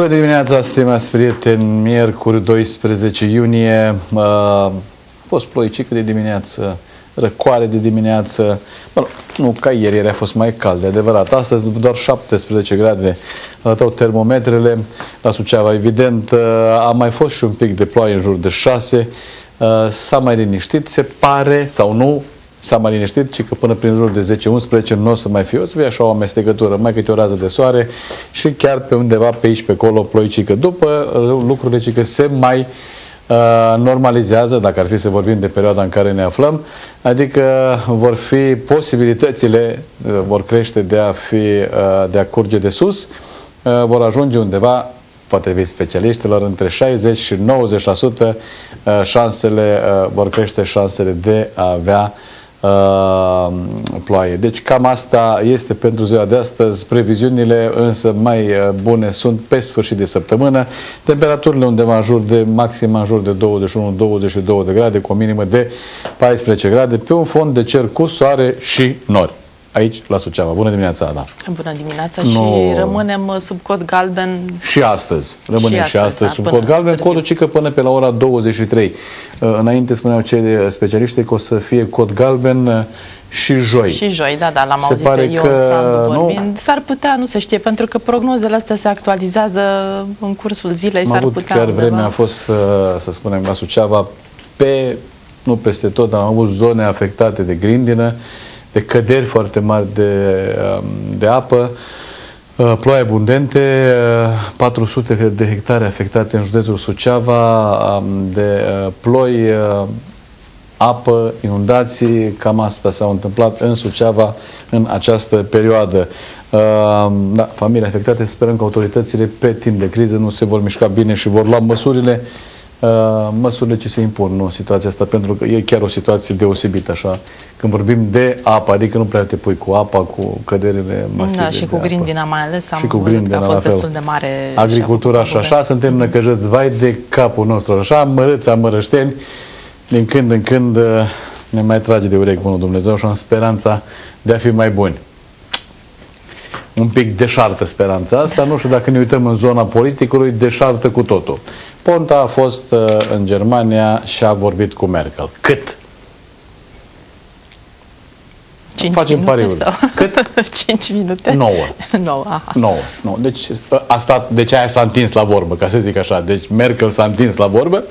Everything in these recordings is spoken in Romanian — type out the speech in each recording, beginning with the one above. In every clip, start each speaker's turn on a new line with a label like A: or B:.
A: Bună dimineața, stimați prieteni, miercuri 12 iunie, a fost ploicică de dimineață, răcoare de dimineață, bă, nu ca ieri, ieri a fost mai cald, de adevărat, astăzi doar 17 grade arătau termometrele, la Suceava evident a mai fost și un pic de ploaie în jur de 6, s-a mai liniștit, se pare sau nu, s-a mai liniștit, ci că până prin jur de 10-11 nu o să mai fie, o să fie așa o amestecătură, mai câte o rază de soare și chiar pe undeva pe aici, pe acolo, ploicică. După uh, lucrurile ci că se mai uh, normalizează, dacă ar fi să vorbim de perioada în care ne aflăm, adică vor fi posibilitățile, uh, vor crește de a, fi, uh, de a curge de sus, uh, vor ajunge undeva potrivit specialiștilor, între 60 și 90% uh, șansele, uh, vor crește șansele de a avea uh, ploaie. Deci cam asta este pentru ziua de astăzi. Previziunile însă mai uh, bune sunt pe sfârșit de săptămână. Temperaturile undeva în jur de maxim în jur de 21-22 de grade cu o minimă de 14 grade pe un fond de cer cu soare și nori aici, la Suceava. Bună dimineața, Ada!
B: Bună dimineața no. și rămânem uh, sub cod galben.
A: Și astăzi. Rămânem și, și astăzi, astăzi da, sub cod galben. Târziu. Codul cică până pe la ora 23. Uh, înainte spuneau cei specialiști că o să fie cod galben uh, și joi.
B: Și joi, da, da, l-am auzit pare pe Ion că... vorbind. S-ar putea, nu se știe, pentru că prognozele astea se actualizează în cursul zilei, s-ar putea
A: chiar undeva. vremea a fost, să spunem, la Suceava, pe, nu peste tot, am avut zone afectate de grindină, de căderi foarte mari de, um, de apă, uh, ploi abundente, 400 uh, de hectare afectate în județul Suceava, um, de uh, ploi, apă, inundații, cam asta s-a întâmplat în Suceava în această perioadă. Um, da, familii afectate, sperăm că autoritățile pe timp de criză nu se vor mișca bine și vor lua măsurile Uh, măsurile ce se impun în situația asta, pentru că e chiar o situație deosebită, așa, când vorbim de apă, adică nu prea te pui cu apa, cu căderile masive
B: Da, și cu grindina mai ales, am
A: și cu grindina,
B: că a fost destul de mare.
A: Agricultura și așa, suntem năcăjăți, vai de capul nostru, așa, mărâți, amărășteni, din când în când uh, ne mai trage de urechi bunul Dumnezeu și am speranța de a fi mai buni un pic deșartă speranța asta. Nu știu dacă ne uităm în zona politicului, deșartă cu totul. Ponta a fost uh, în Germania și a vorbit cu Merkel. Cât?
B: 5 Facem pariuri. Sau?
A: Cât?
B: 5 minute?
A: 9.
B: 9, aha.
A: 9. 9. Deci, uh, a stat, deci aia s-a întins la vorbă, ca să zic așa. Deci Merkel s-a întins la vorbă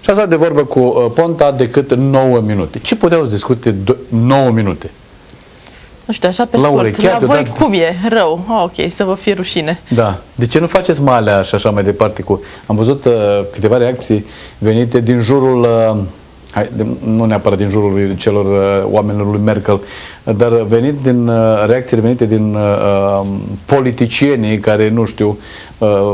A: și a stat de vorbă cu uh, Ponta decât 9 minute. Ce puteau să discute 9 minute?
B: Nu știu, așa pe Laure, scurt, la voi cum e? Rău. Oh, ok, să vă fie rușine.
A: Da. De ce nu faceți malea și așa mai departe? Cu... Am văzut uh, câteva reacții venite din jurul, uh, hai, de, nu neapărat din jurul lui, celor uh, oamenilor lui Merkel, dar venit din uh, reacțiile venite din uh, um, politicienii care, nu știu, uh,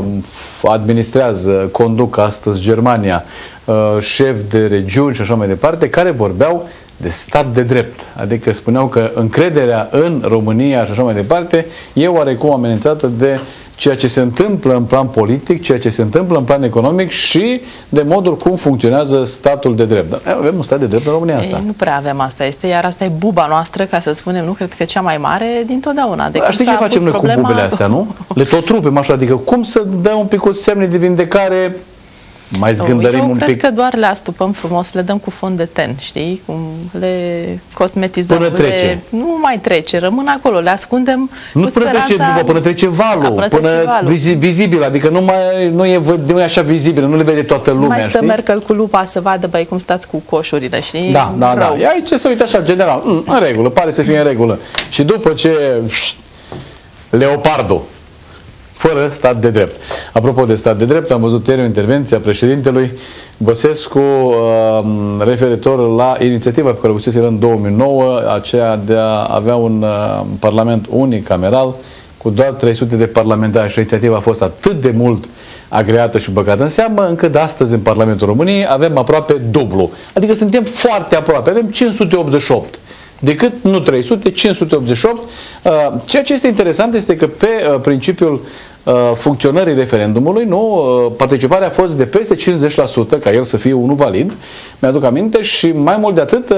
A: administrează, conduc astăzi Germania, uh, șef de regiuni și așa mai departe, care vorbeau de stat de drept. Adică spuneau că încrederea în România și așa mai departe e oarecum amenințată de ceea ce se întâmplă în plan politic, ceea ce se întâmplă în plan economic și de modul cum funcționează statul de drept. Dar avem un stat de drept în România asta.
B: Ei, nu prea avem asta, este, iar asta e buba noastră, ca să spunem, nu cred că cea mai mare din totdeauna. De
A: Știi ce facem noi problema... cu bubele astea, nu? Le tot rupem așa, adică cum să dăm un pic cu semne de vindecare mai zgândărim
B: Eu
A: un
B: cred
A: pic.
B: că doar le astupăm frumos, le dăm cu fond de ten, știi? Cum le cosmetizăm.
A: Până trece. Le...
B: Nu mai trece, rămân acolo, le ascundem
A: Nu cu până
B: speranța...
A: trece, până trece valul, da, până, până trece valul. vizibil, adică nu, mai, nu, e, nu e așa vizibil, nu le vede toată lumea,
B: Mai stă
A: știi?
B: Merkel cu lupa să vadă, băi, cum stați cu coșurile, știi?
A: Da, da, da. Rău. da. Aici se uită așa, general, mm, în regulă, pare să fie în regulă. Și după ce Leopardul fără stat de drept. Apropo de stat de drept, am văzut ieri o intervenție a președintelui Băsescu uh, referitor la inițiativa pe care o pusese în 2009, aceea de a avea un uh, parlament unicameral cu doar 300 de parlamentari și inițiativa a fost atât de mult agreată și băgată în seamă, încât astăzi în Parlamentul României avem aproape dublu. Adică suntem foarte aproape, avem 588 decât nu 300, 588. Uh, ceea ce este interesant este că pe uh, principiul uh, funcționării referendumului, nu, participarea a fost de peste 50% ca el să fie unul valid, mi-aduc aminte, și mai mult de atât,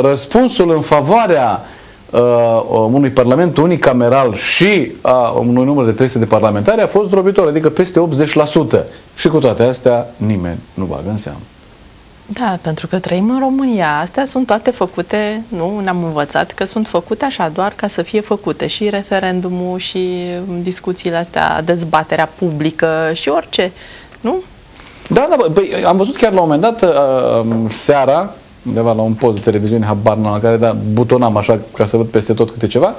A: răspunsul în favoarea uh, unui parlament unicameral și a unui număr de 300 de parlamentari a fost drobitor, adică peste 80%. Și cu toate astea nimeni nu bagă în seamă.
B: Da, pentru că trăim în România. Astea sunt toate făcute, nu ne-am învățat că sunt făcute așa, doar ca să fie făcute. Și referendumul, și discuțiile astea, dezbaterea publică și orice, nu?
A: Da, da, băi, am văzut chiar la un moment dat, uh, seara, undeva la un post de televiziune, habar la care da, butonam așa ca să văd peste tot câte ceva,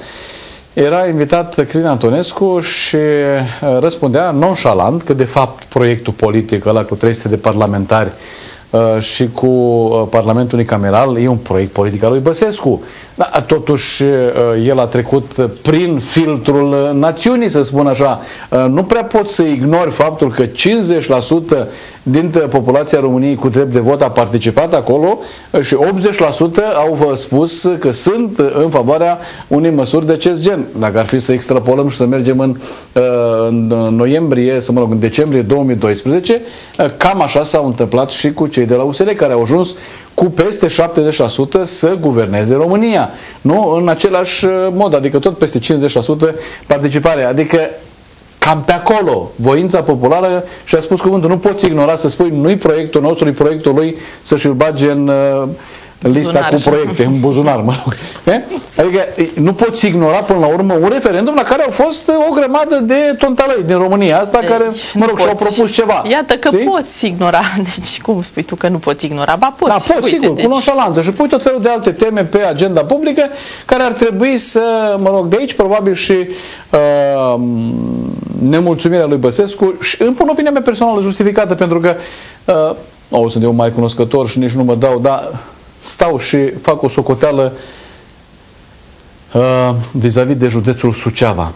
A: era invitat Crin Antonescu și uh, răspundea nonșalant că de fapt proiectul politic ăla cu 300 de parlamentari uh, și cu uh, Parlamentul Unicameral e un proiect politic al lui Băsescu. Da, totuși, el a trecut prin filtrul națiunii, să spun așa. Nu prea pot să ignori faptul că 50% dintre populația României cu drept de vot a participat acolo și 80% au spus că sunt în favoarea unei măsuri de acest gen. Dacă ar fi să extrapolăm și să mergem în, în noiembrie, să mă rog, în decembrie 2012, cam așa s-au întâmplat și cu cei de la USL care au ajuns cu peste 70% să guverneze România. Nu? În același mod, adică tot peste 50% participare. Adică cam pe acolo, voința populară și a spus cuvântul, nu poți ignora să spui nu-i proiectul nostru, e proiectul lui să-și-l bage în uh, lista buzunar. cu proiecte, în buzunar, mă rog. Adică nu poți ignora până la urmă un referendum la care au fost o grămadă de tontalăi din România, asta deci, care, mă rog, și-au propus ceva.
B: Iată că știi? poți ignora, deci cum spui tu că nu poți ignora, ba poți.
A: Da, poți, Uite, sigur, deci... cu nonșalanță și pui tot felul de alte teme pe agenda publică care ar trebui să, mă rog, de aici probabil și uh, nemulțumirea lui Băsescu și îmi pun opinia mea personală justificată pentru că uh, oh, sunt eu mai cunoscător și nici nu mă dau, dar stau și fac o socoteală uh, vis-a-vis -vis de județul Suceava.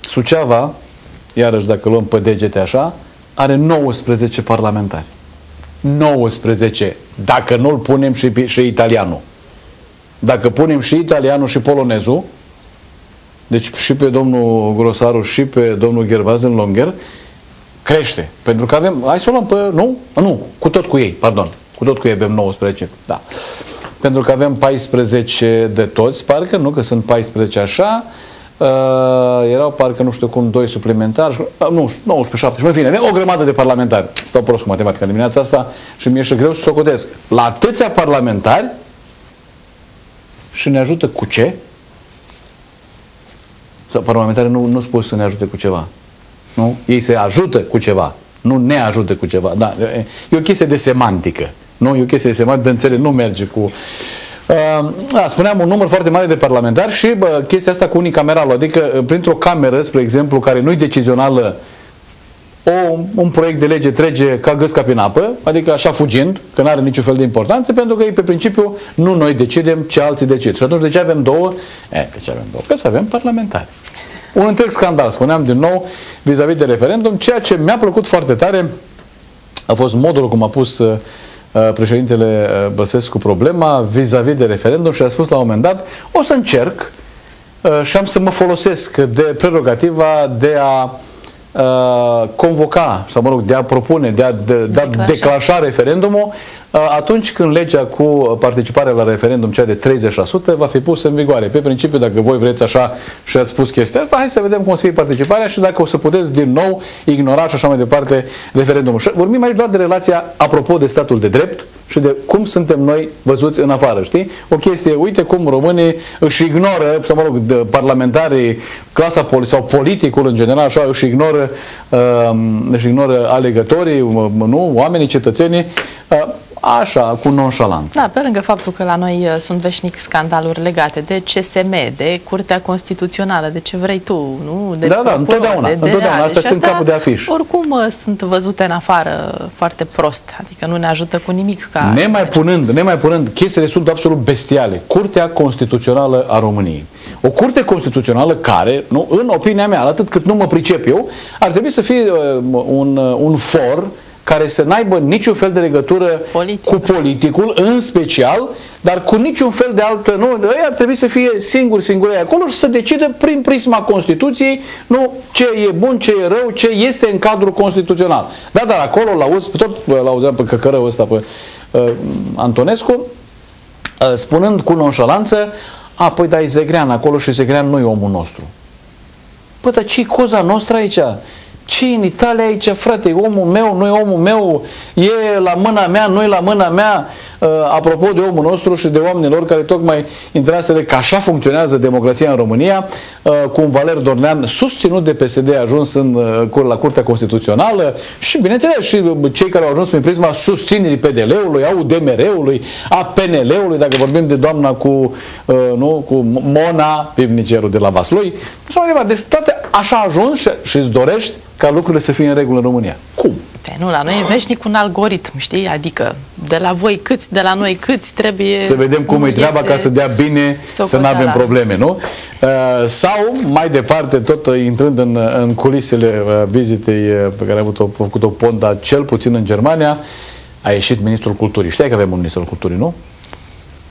A: Suceava, iarăși dacă luăm pe degete așa, are 19 parlamentari. 19. Dacă nu-l punem și, și italianul. Dacă punem și italianul și polonezul, deci și pe domnul Grosaru și pe domnul Gervazen Longer, crește. Pentru că avem, hai să o luăm pe, nu? Nu, cu tot cu ei, pardon. Cu tot cu ei avem 19, da. Pentru că avem 14 de toți, parcă, nu? Că sunt 14 așa, Uh, erau parcă nu știu cum doi suplimentari, uh, nu, 19, 17, în fine, avem o grămadă de parlamentari. Stau prost cu matematica dimineața asta și mi-e și greu să socotesc. La atâția parlamentari și ne ajută cu ce? Sau parlamentarii nu, nu spus să ne ajute cu ceva. Nu? Ei se ajută cu ceva, nu ne ajută cu ceva. Da, e o chestie de semantică. Nu? E o chestie de semantică, de înțeleg, nu merge cu... Uh, da, spuneam un număr foarte mare de parlamentari și bă, chestia asta cu unicameralul, adică uh, printr-o cameră, spre exemplu, care nu-i decizională o, un proiect de lege trece ca găsca prin apă, adică așa fugind, că nu are niciun fel de importanță, pentru că ei pe principiu nu noi decidem, ce alții decid. Și atunci de ce avem două? E, de ce avem două? Că să avem parlamentari. Un întreg scandal, spuneam din nou, vis-a-vis -vis de referendum. Ceea ce mi-a plăcut foarte tare a fost modul cum a pus uh, uh președintele uh, Băsescu problema vis-a-vis -vis de referendum și a spus la un moment dat, o să încerc uh, și am să mă folosesc de prerogativa de a uh, convoca, sau mă rog, de a propune, de a, de, de a declanșa. declanșa referendumul Uh, atunci când legea cu participarea la referendum, cea de 30%, va fi pusă în vigoare. Pe principiu, dacă voi vreți așa și ați spus chestia asta, hai să vedem cum o să fie participarea și dacă o să puteți din nou ignora și așa mai departe referendumul. Și vorbim aici doar de relația apropo de statul de drept și de cum suntem noi văzuți în afară, știi? O chestie, uite cum românii își ignoră, sau mă rog, de parlamentarii, clasa poli sau politicul în general, așa, își ignoră, uh, își ignoră alegătorii, nu, oamenii, cetățenii, uh, așa, cu nonșalanță.
B: Da, pe lângă faptul că la noi uh, sunt veșnic scandaluri legate de CSM, de Curtea Constituțională, de ce vrei tu, nu? De
A: da, da, întotdeauna, de, de întotdeauna, asta țin capul de afiș.
B: Oricum uh, sunt văzute în afară foarte prost, adică nu ne ajută cu nimic ca...
A: Nemai punând, nemai punând, chestiile sunt absolut bestiale. Curtea Constituțională a României. O curte constituțională care, nu, în opinia mea, atât cât nu mă pricep eu, ar trebui să fie uh, un, uh, un for care să n-aibă niciun fel de legătură Politic. cu politicul, în special, dar cu niciun fel de altă... Nu, ei ar trebui să fie singuri, singuri acolo și să decidă prin prisma Constituției nu ce e bun, ce e rău, ce este în cadrul constituțional. Da, dar acolo l-auzi, tot l-auzeam pe căcărău ăsta, pe uh, Antonescu, uh, spunând cu nonșalanță, A, păi da, e Zegrean acolo și Zegrean nu e omul nostru. Păi, dar ce-i coza noastră aici? Ce în Italia aici, frate, e omul meu, nu e omul meu, e la mâna mea, nu e la mâna mea, uh, apropo de omul nostru și de oamenilor care tocmai intraseră că așa funcționează democrația în România, uh, cu un Valer Dornean susținut de PSD a ajuns în, uh, la Curtea Constituțională și, bineînțeles, și cei care au ajuns prin prisma susținerii PDL-ului, a UDMR-ului, a PNL-ului, dacă vorbim de doamna cu, nu, cu Mona, pivnicerul de la Vaslui, și mai departe. Deci toate așa ajuns și, și îți dorești ca lucrurile să fie în regulă în România. Cum?
B: Pe nu, la noi e veșnic un algoritm, știi? Adică de la voi câți, de la noi câți trebuie...
A: Să vedem cum e treaba ca să dea bine, să nu avem probleme, nu? Uh, sau, mai departe, tot intrând în, în culisele uh, vizitei uh, pe care a avut-o, făcut-o Ponda, cel puțin în Germania, a ieșit ministrul culturii. Știai că avem un ministrul culturii, nu?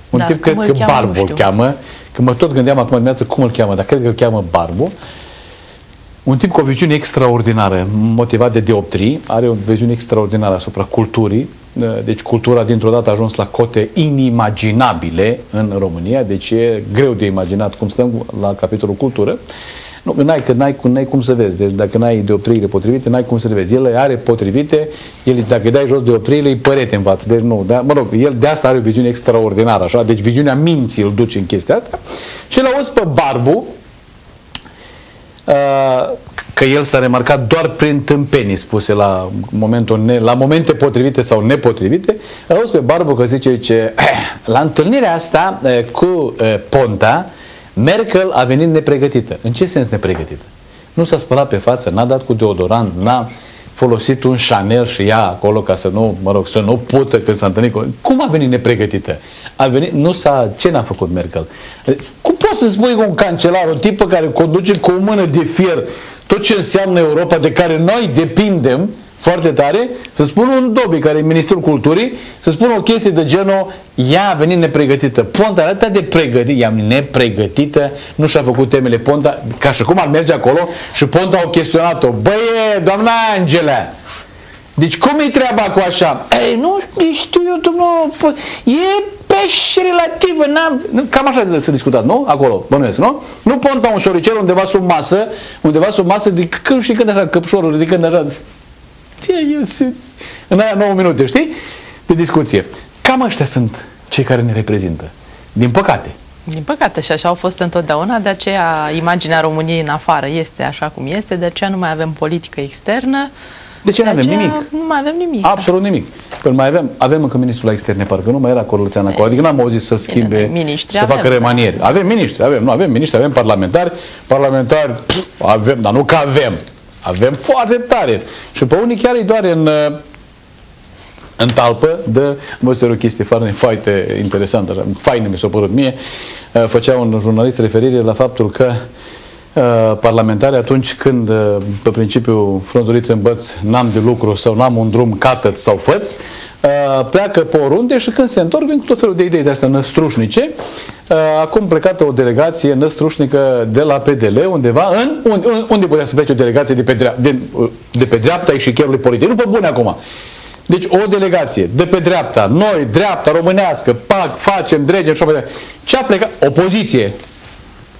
A: Un
B: da,
A: tip, cred că Barbu îl cheamă, că mă tot gândeam acum dimineață cum îl cheamă, dar cred că îl cheamă Barbu. Un tip cu o viziune extraordinară, motivat de dioptrii, are o viziune extraordinară asupra culturii, deci cultura dintr-o dată a ajuns la cote inimaginabile în România, deci e greu de imaginat cum stăm la capitolul cultură. Nu, n-ai, că n-ai, n-ai cum să vezi, deci dacă n-ai dioptriile potrivite, n-ai cum să le vezi. El le are potrivite, el, dacă îi dai jos dioptriile, îi părete în față. Deci nu, da? mă rog, el de asta are o viziune extraordinară, așa, deci viziunea minții îl duce în chestia asta. Și l-a pe Barbu, Uh, că el s-a remarcat doar prin tâmpenii spuse la, momentul ne, la momente potrivite sau nepotrivite, auzi pe Barbu că zice ce la întâlnirea asta uh, cu uh, Ponta, Merkel a venit nepregătită. În ce sens nepregătită? Nu s-a spălat pe față, n-a dat cu deodorant, n-a folosit un Chanel și ea acolo ca să nu, mă rog, să nu pută când s-a întâlnit cu... Cum a venit nepregătită? A venit, nu s-a... Ce n-a făcut Merkel? Cum poți să spui că un cancelar, o tipă care conduce cu o mână de fier tot ce înseamnă Europa, de care noi depindem, foarte tare, să spună un Dobi, care e ministrul culturii, să spună o chestie de genul, ea a venit nepregătită. Ponta arată de pregătit, ea nepregătită, nu și-a făcut temele Ponta, ca și cum ar merge acolo și Ponta au chestionat-o. Băie, doamna Angela, deci cum e treaba cu așa? Ei, nu știu eu, domnul, e pești relativă, n-am... Cam așa s-a discutat, nu? Acolo, bănuiesc, nu? Nu ponta un șoricel undeva sub masă, undeva sub masă, de când și când așa, căpșorul, ridicând așa, în aia 9 minute, știi? De discuție. Cam ăștia sunt cei care ne reprezintă. Din păcate.
B: Din păcate și așa au fost întotdeauna, de aceea imaginea României în afară este așa cum este, de aceea nu mai avem politică externă.
A: De ce nu avem nimic?
B: Nu mai avem nimic.
A: Absolut da. nimic. Păi mai avem, avem încă ministrul la externe, parcă nu mai era Corlățean acolo. Adică n-am auzit să schimbe, Bine, să facă avem, remanieri. Da. Avem ministri, avem, nu avem ministri, avem parlamentari, parlamentari, avem, dar nu că avem. Avem foarte tare. Și pe unii chiar îi doare în, uh, în talpă de, mă o chestie foarte, foarte interesantă, așa, faină mi s-a părut mie, uh, făcea un jurnalist referire la faptul că uh, parlamentari atunci când pe principiu frunzuriță în băț n-am de lucru sau n-am un drum catăt sau făți, Uh, pleacă pe oriunde și când se întorc vin cu tot felul de idei de astea năstrușnice. Uh, acum plecată o delegație năstrușnică de la PDL undeva în unde, unde putea să plece o delegație de pe, dreapta, de, de pe dreapta ieșicherului politic. Nu pe bune acum. Deci o delegație de pe dreapta, noi, dreapta românească, pac, facem, dregem și așa Ce a plecat? Opoziție.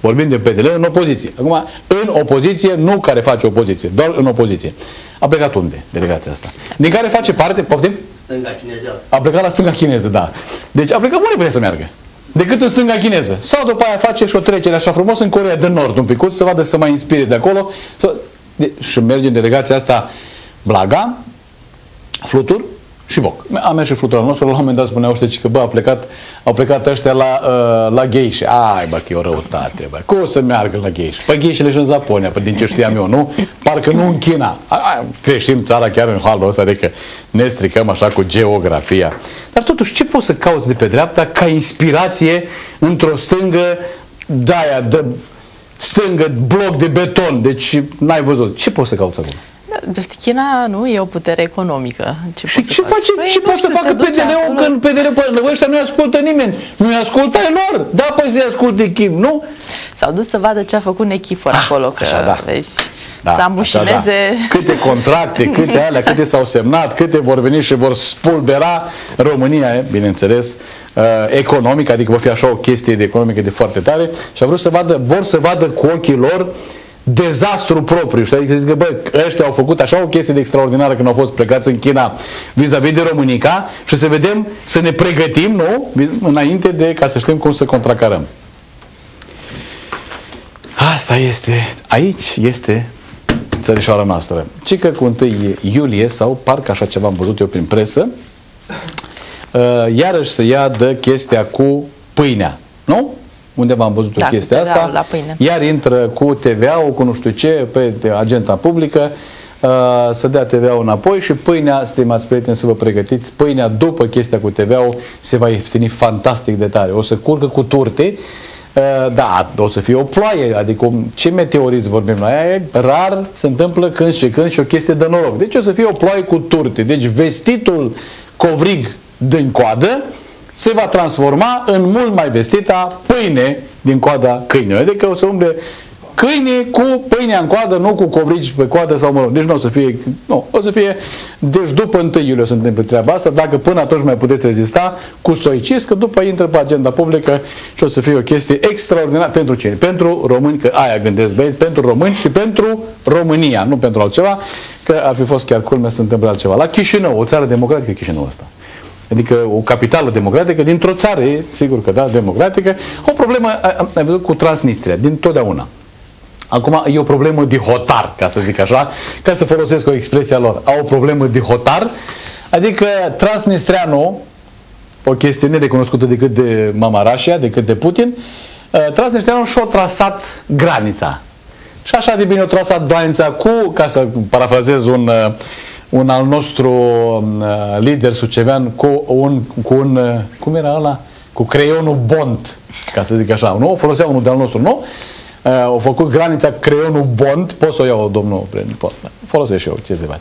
A: Vorbim de PDL în opoziție. Acum, în opoziție, nu care face opoziție, doar în opoziție. A plecat unde delegația asta? Din care face parte, poftim?
C: Stânga chinezească.
A: A plecat la stânga chineză, da. Deci a plecat unde putea să meargă? Decât în stânga chineză. Sau după aia face și o trecere așa frumos în Corea de Nord un pic, să vadă să mai inspire de acolo. Să... De... Și merge în delegația asta Blaga, Flutur, și boc. A mers și fluturul nostru, la un moment dat spuneau ăștia că bă, a plecat, au plecat ăștia la, uh, la gheișe. Ai, bă, că e o răutate, bă. Cum să meargă la gheișe? Păi gheișele și în Japonia, pe din ce știam eu, nu? Parcă nu în China. creștim țara chiar în halul ăsta, adică ne stricăm așa cu geografia. Dar totuși, ce poți să cauți de pe dreapta ca inspirație într-o stângă de-aia, de stângă, bloc de beton, deci n-ai văzut. Ce poți să cauți acolo?
B: Deci China nu e o putere economică.
A: Ce și ce face, păi, ce poate să facă PDL-ul când PDL, ăștia nu-i ascultă nimeni? Nu-i ascultă ai lor. Da, păi să-i asculte Kim, nu?
B: S-au dus să vadă ce a făcut Nechifor ah, acolo, că așa, da. vezi, Da, să amușineze...
A: Da. Câte contracte, câte alea, câte s-au semnat, câte vor veni și vor spulbera România, bineînțeles, uh, economic, adică va fi așa o chestie de economică de foarte tare și a vrut să vadă, vor să vadă cu ochii lor dezastru propriu. Și adică zic că, bă, ăștia au făcut așa o chestie de extraordinară când au fost plecați în China vis-a-vis -vis de Românica și să vedem, să ne pregătim, nu? Înainte de, ca să știm cum să contracarăm. Asta este, aici este țărișoara noastră. Cică cu 1 iulie sau parcă așa ceva am văzut eu prin presă, uh, iarăși se ia de chestia cu pâinea. Nu? Undeva am văzut da, o chestie asta,
B: la pâine.
A: iar intră cu TVA-ul, cu nu știu ce, pe agenta publică, uh, să dea TVA-ul înapoi și pâinea, stimați prieteni, să vă pregătiți, pâinea după chestia cu TVA-ul se va ieftini fantastic de tare. O să curgă cu turte, uh, da, o să fie o ploaie, adică ce meteoriți vorbim noi? Aia rar se întâmplă când și când și o chestie de noroc. Deci o să fie o ploaie cu turte. Deci vestitul covrig din coadă se va transforma în mult mai vestita pâine din coada câinilor. Adică o să umble câine cu pâinea în coadă, nu cu covrigi pe coadă sau mă rog. Deci nu o să fie, nu, o să fie, deci după 1 iulie o să întâmple treaba asta, dacă până atunci mai puteți rezista cu stoicism, că după intră pe agenda publică și o să fie o chestie extraordinară pentru cine? Pentru români, că aia gândesc băieți, pentru români și pentru România, nu pentru altceva, că ar fi fost chiar culme să întâmple altceva. La Chișinău, o țară democratică, Chișinău asta adică o capitală democratică dintr-o țară, sigur că da, democratică, o problemă, ai văzut, cu Transnistria, din totdeauna. Acum e o problemă de hotar, ca să zic așa, ca să folosesc o expresie a lor. Au o problemă de hotar, adică Transnistrianul, o chestie nerecunoscută decât de Mamarașia, decât de Putin, uh, Transnistrianul și-a trasat granița. Și așa de bine o trasat granița cu, ca să parafrazez un uh, un al nostru uh, lider sucevean cu un, cu un, uh, cum era ăla? Cu creionul Bond, ca să zic așa. Nu? Folosea unul de-al nostru, nu? Uh, au făcut granița creionul Bond, pot să o iau, domnul Bren, pot. Folosesc și eu, ce se face.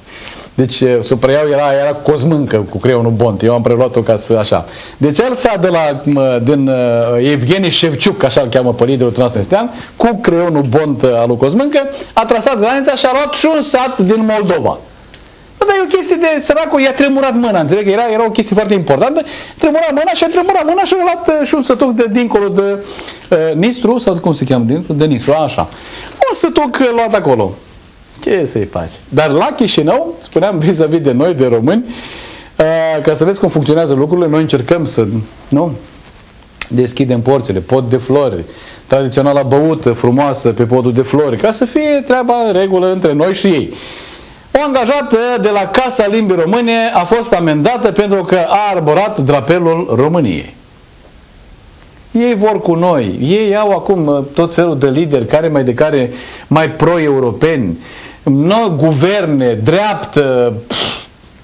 A: Deci uh, să preiau era, era cosmâncă cu creionul Bond. Eu am preluat-o ca să așa. Deci ăsta de la, din uh, Evgeni Șevciuc, așa îl cheamă pe liderul transnestean, cu creionul Bond al lui Cosmâncă, a trasat granița și a luat și un sat din Moldova. Bă, dar e o chestie de săracul, i-a tremurat mâna, înțeleg? Era, era o chestie foarte importantă. Tremurat mâna și a tremurat mâna și a luat uh, și un sătoc de dincolo de uh, Nistru, sau cum se cheamă dincolo? De Nistru, așa. Un sătoc uh, luat acolo. Ce să-i faci? Dar la Chișinău, spuneam vis-a-vis -vis de noi, de români, uh, ca să vezi cum funcționează lucrurile, noi încercăm să, nu? Deschidem porțile, pot de flori, tradiționala băută frumoasă pe podul de flori, ca să fie treaba în regulă între noi și ei. O angajată de la Casa Limbii Române a fost amendată pentru că a arborat drapelul României. Ei vor cu noi. Ei au acum uh, tot felul de lideri care mai de care mai pro-europeni, noi guverne, dreaptă,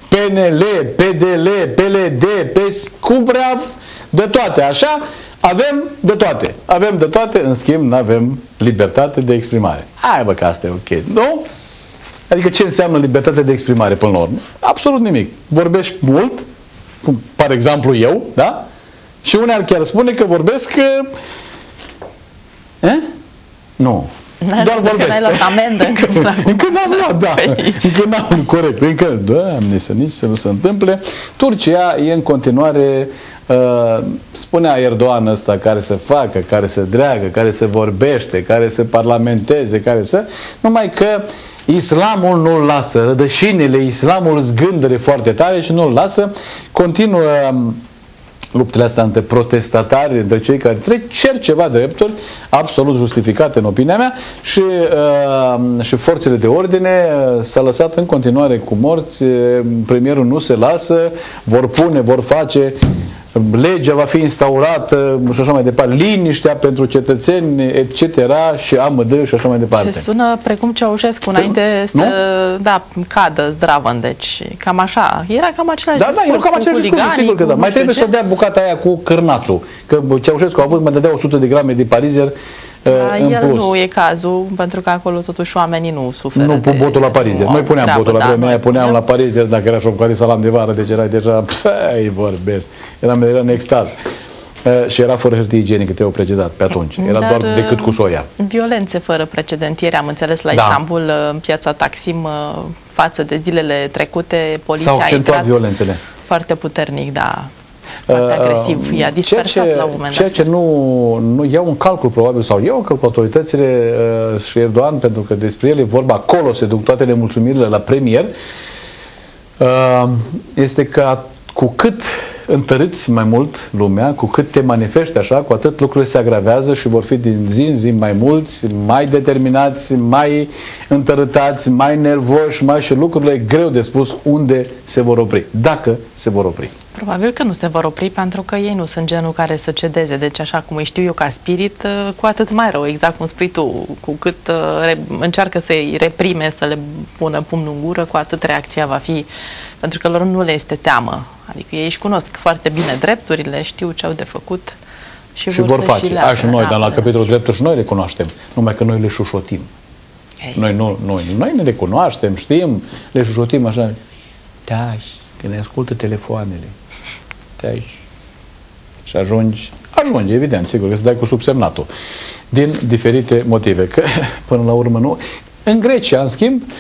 A: PNL, PDL, PLD, PES, cum vrea, de toate. Așa, avem de toate. Avem de toate, în schimb, nu avem libertate de exprimare. Hai bă, că asta e ok. Nu? Adică ce înseamnă libertate de exprimare până la urmă? Absolut nimic. Vorbești mult, cum par exemplu eu, da? Și unii ar chiar spune că vorbesc... Eh? Nu. Doar vorbesc.
B: Încă n-ai luat amendă.
A: Încă, încă n-am luat, da. Păi. Încă n-am, corect. Încă, doamne, să nici să nu se întâmple. Turcia e în continuare Uh, spunea Erdogan ăsta care să facă, care să dreagă, care să vorbește, care să parlamenteze, care să... Numai că uh, Islamul nu-l lasă, rădășinile, islamul zgândere foarte tare și nu-l lasă. Continuă um, luptele astea între protestatari, între cei care cer ceva drepturi, absolut justificate în opinia mea, și, uh, și forțele de ordine uh, s-a lăsat în continuare cu morți, premierul nu se lasă, vor pune, vor face legea va fi instaurată și așa mai departe, liniștea pentru cetățeni, etc. și AMD și așa mai departe.
B: Se sună precum Ceaușescu înainte să da, cadă zdravăn, deci cam așa. Era cam același
A: da, discurs. Da, cam același discurs, sigur că da. Mai trebuie ce? să dea bucata aia cu cârnațul, că Ceaușescu a avut, mai dădea 100 de grame de parizer
B: da, el plus. nu e cazul, pentru că acolo totuși oamenii nu suferă
A: Nu pun botul la parizer. Noi puneam botul la da, vremea aia, puneam la parizer dacă era șocare salam de vară, deci era deja, păi, vorbești, eram, era în extaz. uh, și era fără hârtie igienică, trebuie precizat pe atunci. Era
B: Dar,
A: doar decât cu soia.
B: Violențe fără precedent. Ieri am înțeles la
A: Da.
B: Istanbul, uh, în piața Taksim, uh, față de zilele trecute, poliția
A: S-au
B: a
A: accentuat
B: intrat
A: violențele.
B: foarte puternic, da, foarte agresiv. I-a dispersat
A: ceea ce,
B: la un moment
A: Ceea
B: dat.
A: ce nu, nu iau în calcul, probabil, sau iau în calcul autoritățile uh, și Erdogan, pentru că despre el e vorba acolo, se duc toate nemulțumirile la premier, uh, este că cu cât întărâți mai mult lumea, cu cât te manifesti așa, cu atât lucrurile se agravează și vor fi din zi în zi mai mulți, mai determinați, mai întărâtați, mai nervoși, mai și lucrurile e greu de spus unde se vor opri, dacă se vor opri.
B: Probabil că nu se vor opri pentru că ei nu sunt genul care să cedeze. Deci așa cum îi știu eu ca spirit, uh, cu atât mai rău, exact cum spui tu, cu cât uh, re- încearcă să-i reprime, să le pună pumnul în gură, cu atât reacția va fi, pentru că lor nu le este teamă. Adică ei își cunosc foarte bine drepturile, știu ce au de făcut și,
A: și vor
B: să
A: face.
B: Și
A: Așa și noi,
B: da,
A: dar la
B: da.
A: capitolul drepturi și noi le cunoaștem, numai că noi le șușotim.
B: Ei,
A: Noi, nu, noi, noi ne recunoaștem, știm, le șușotim așa. Tași, că ne ascultă telefoanele. Tași. Și ajungi, ajungi, evident, sigur, că să dai cu subsemnatul. Din diferite motive. Că, până la urmă, nu. În Grecia, în schimb, uh,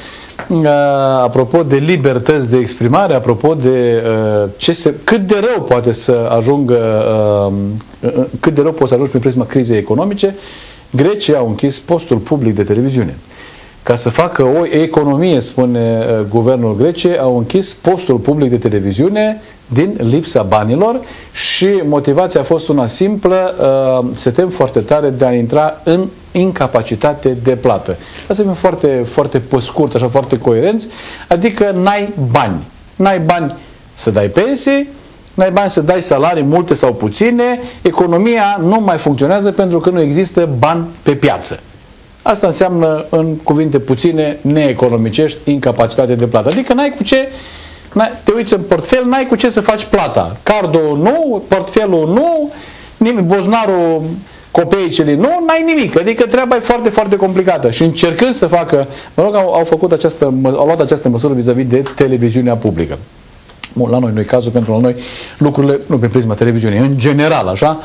A: apropo de libertăți de exprimare, apropo de uh, ce se, cât de rău poate să ajungă, uh, uh, cât de rău poți să ajungi prin prisma crizei economice, Grecia au închis postul public de televiziune. Ca să facă o economie, spune uh, guvernul Greciei, au închis postul public de televiziune din lipsa banilor și motivația a fost una simplă, uh, se tem foarte tare de a intra în incapacitate de plată. Ca să fim foarte, foarte pe scurt, așa foarte coerenți, adică n-ai bani. N-ai bani să dai pensii, n-ai bani să dai salarii multe sau puține, economia nu mai funcționează pentru că nu există bani pe piață. Asta înseamnă, în cuvinte puține, neeconomicești, incapacitate de plată. Adică n-ai cu ce, n-ai, te uiți în portfel, n-ai cu ce să faci plata. Cardul nu, portfelul nu, nimic, bozunarul copeicele nu, n-ai nimic. Adică treaba e foarte, foarte complicată. Și încercând să facă, mă rog, au, au făcut această, mă- au luat această măsură vis-a-vis de televiziunea publică. Bun, la noi nu e cazul, pentru că la noi lucrurile, nu prin prisma televiziunii, în general, așa,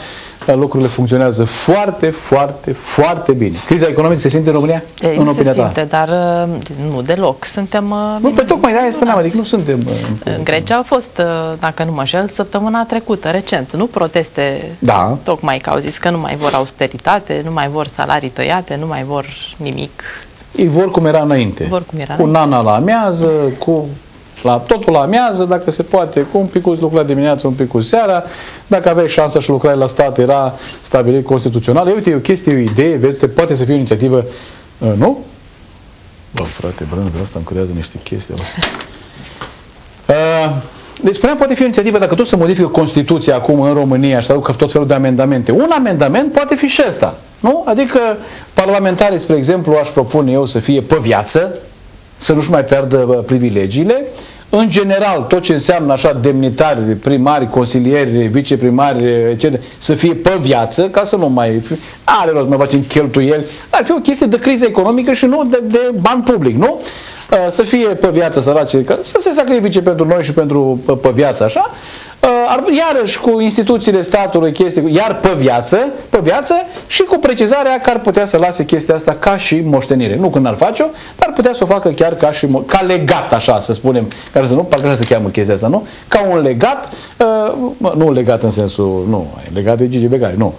A: lucrurile funcționează foarte, foarte, foarte bine. Criza economică se simte în România?
B: Ei,
A: în
B: nu se
A: opinia ta?
B: simte, dar uh, nu deloc. Suntem... uh,
A: Nu, pe tocmai de-aia spuneam, adică nu suntem... uh,
B: În Grecia au fost, uh, dacă nu mă șel, săptămâna trecută, recent, nu proteste,
A: Da.
B: tocmai că au zis că nu mai vor austeritate, nu mai vor salarii tăiate, nu mai vor nimic.
A: Ei vor cum era înainte.
B: Vor cum era
A: Cu nana la amiază, cu la, totul la amiază, dacă se poate, cu un pic lucra dimineața, un pic seara. Dacă aveai șansa și lucrai la stat, era stabilit constituțional. E, uite, e o chestie, e o idee, vezi, poate să fie o inițiativă, uh, nu? Bă, frate, brânză, asta îmi creează niște chestii. Bă. Uh, deci spuneam, poate fi o inițiativă, dacă tot se modifică Constituția acum în România și se aducă tot felul de amendamente. Un amendament poate fi și ăsta. Nu? Adică parlamentarii, spre exemplu, aș propune eu să fie pe viață, să nu-și mai pierdă bă, privilegiile. În general, tot ce înseamnă așa demnitari, primari, consilieri, viceprimari, etc., să fie pe viață, ca să nu mai fi, are rost, mai facem cheltuieli. Ar fi o chestie de criză economică și nu de, de bani public, nu? Uh, Să fie pe viață săraci, că- să se sacrifice pentru noi și pentru pe, pe viață, așa. Uh, ar- Iarăși cu instituțiile statului chestii, iar pe viață, pe viață și cu precizarea că ar putea să lase chestia asta ca și moștenire. Nu când ar face-o, dar ar putea să o facă chiar ca și mo- ca legat, așa să spunem, care să nu, parcă așa se cheamă chestia asta, nu? Ca un legat, uh, mă, nu legat în sensul, nu, legat de Gigi Becali, nu.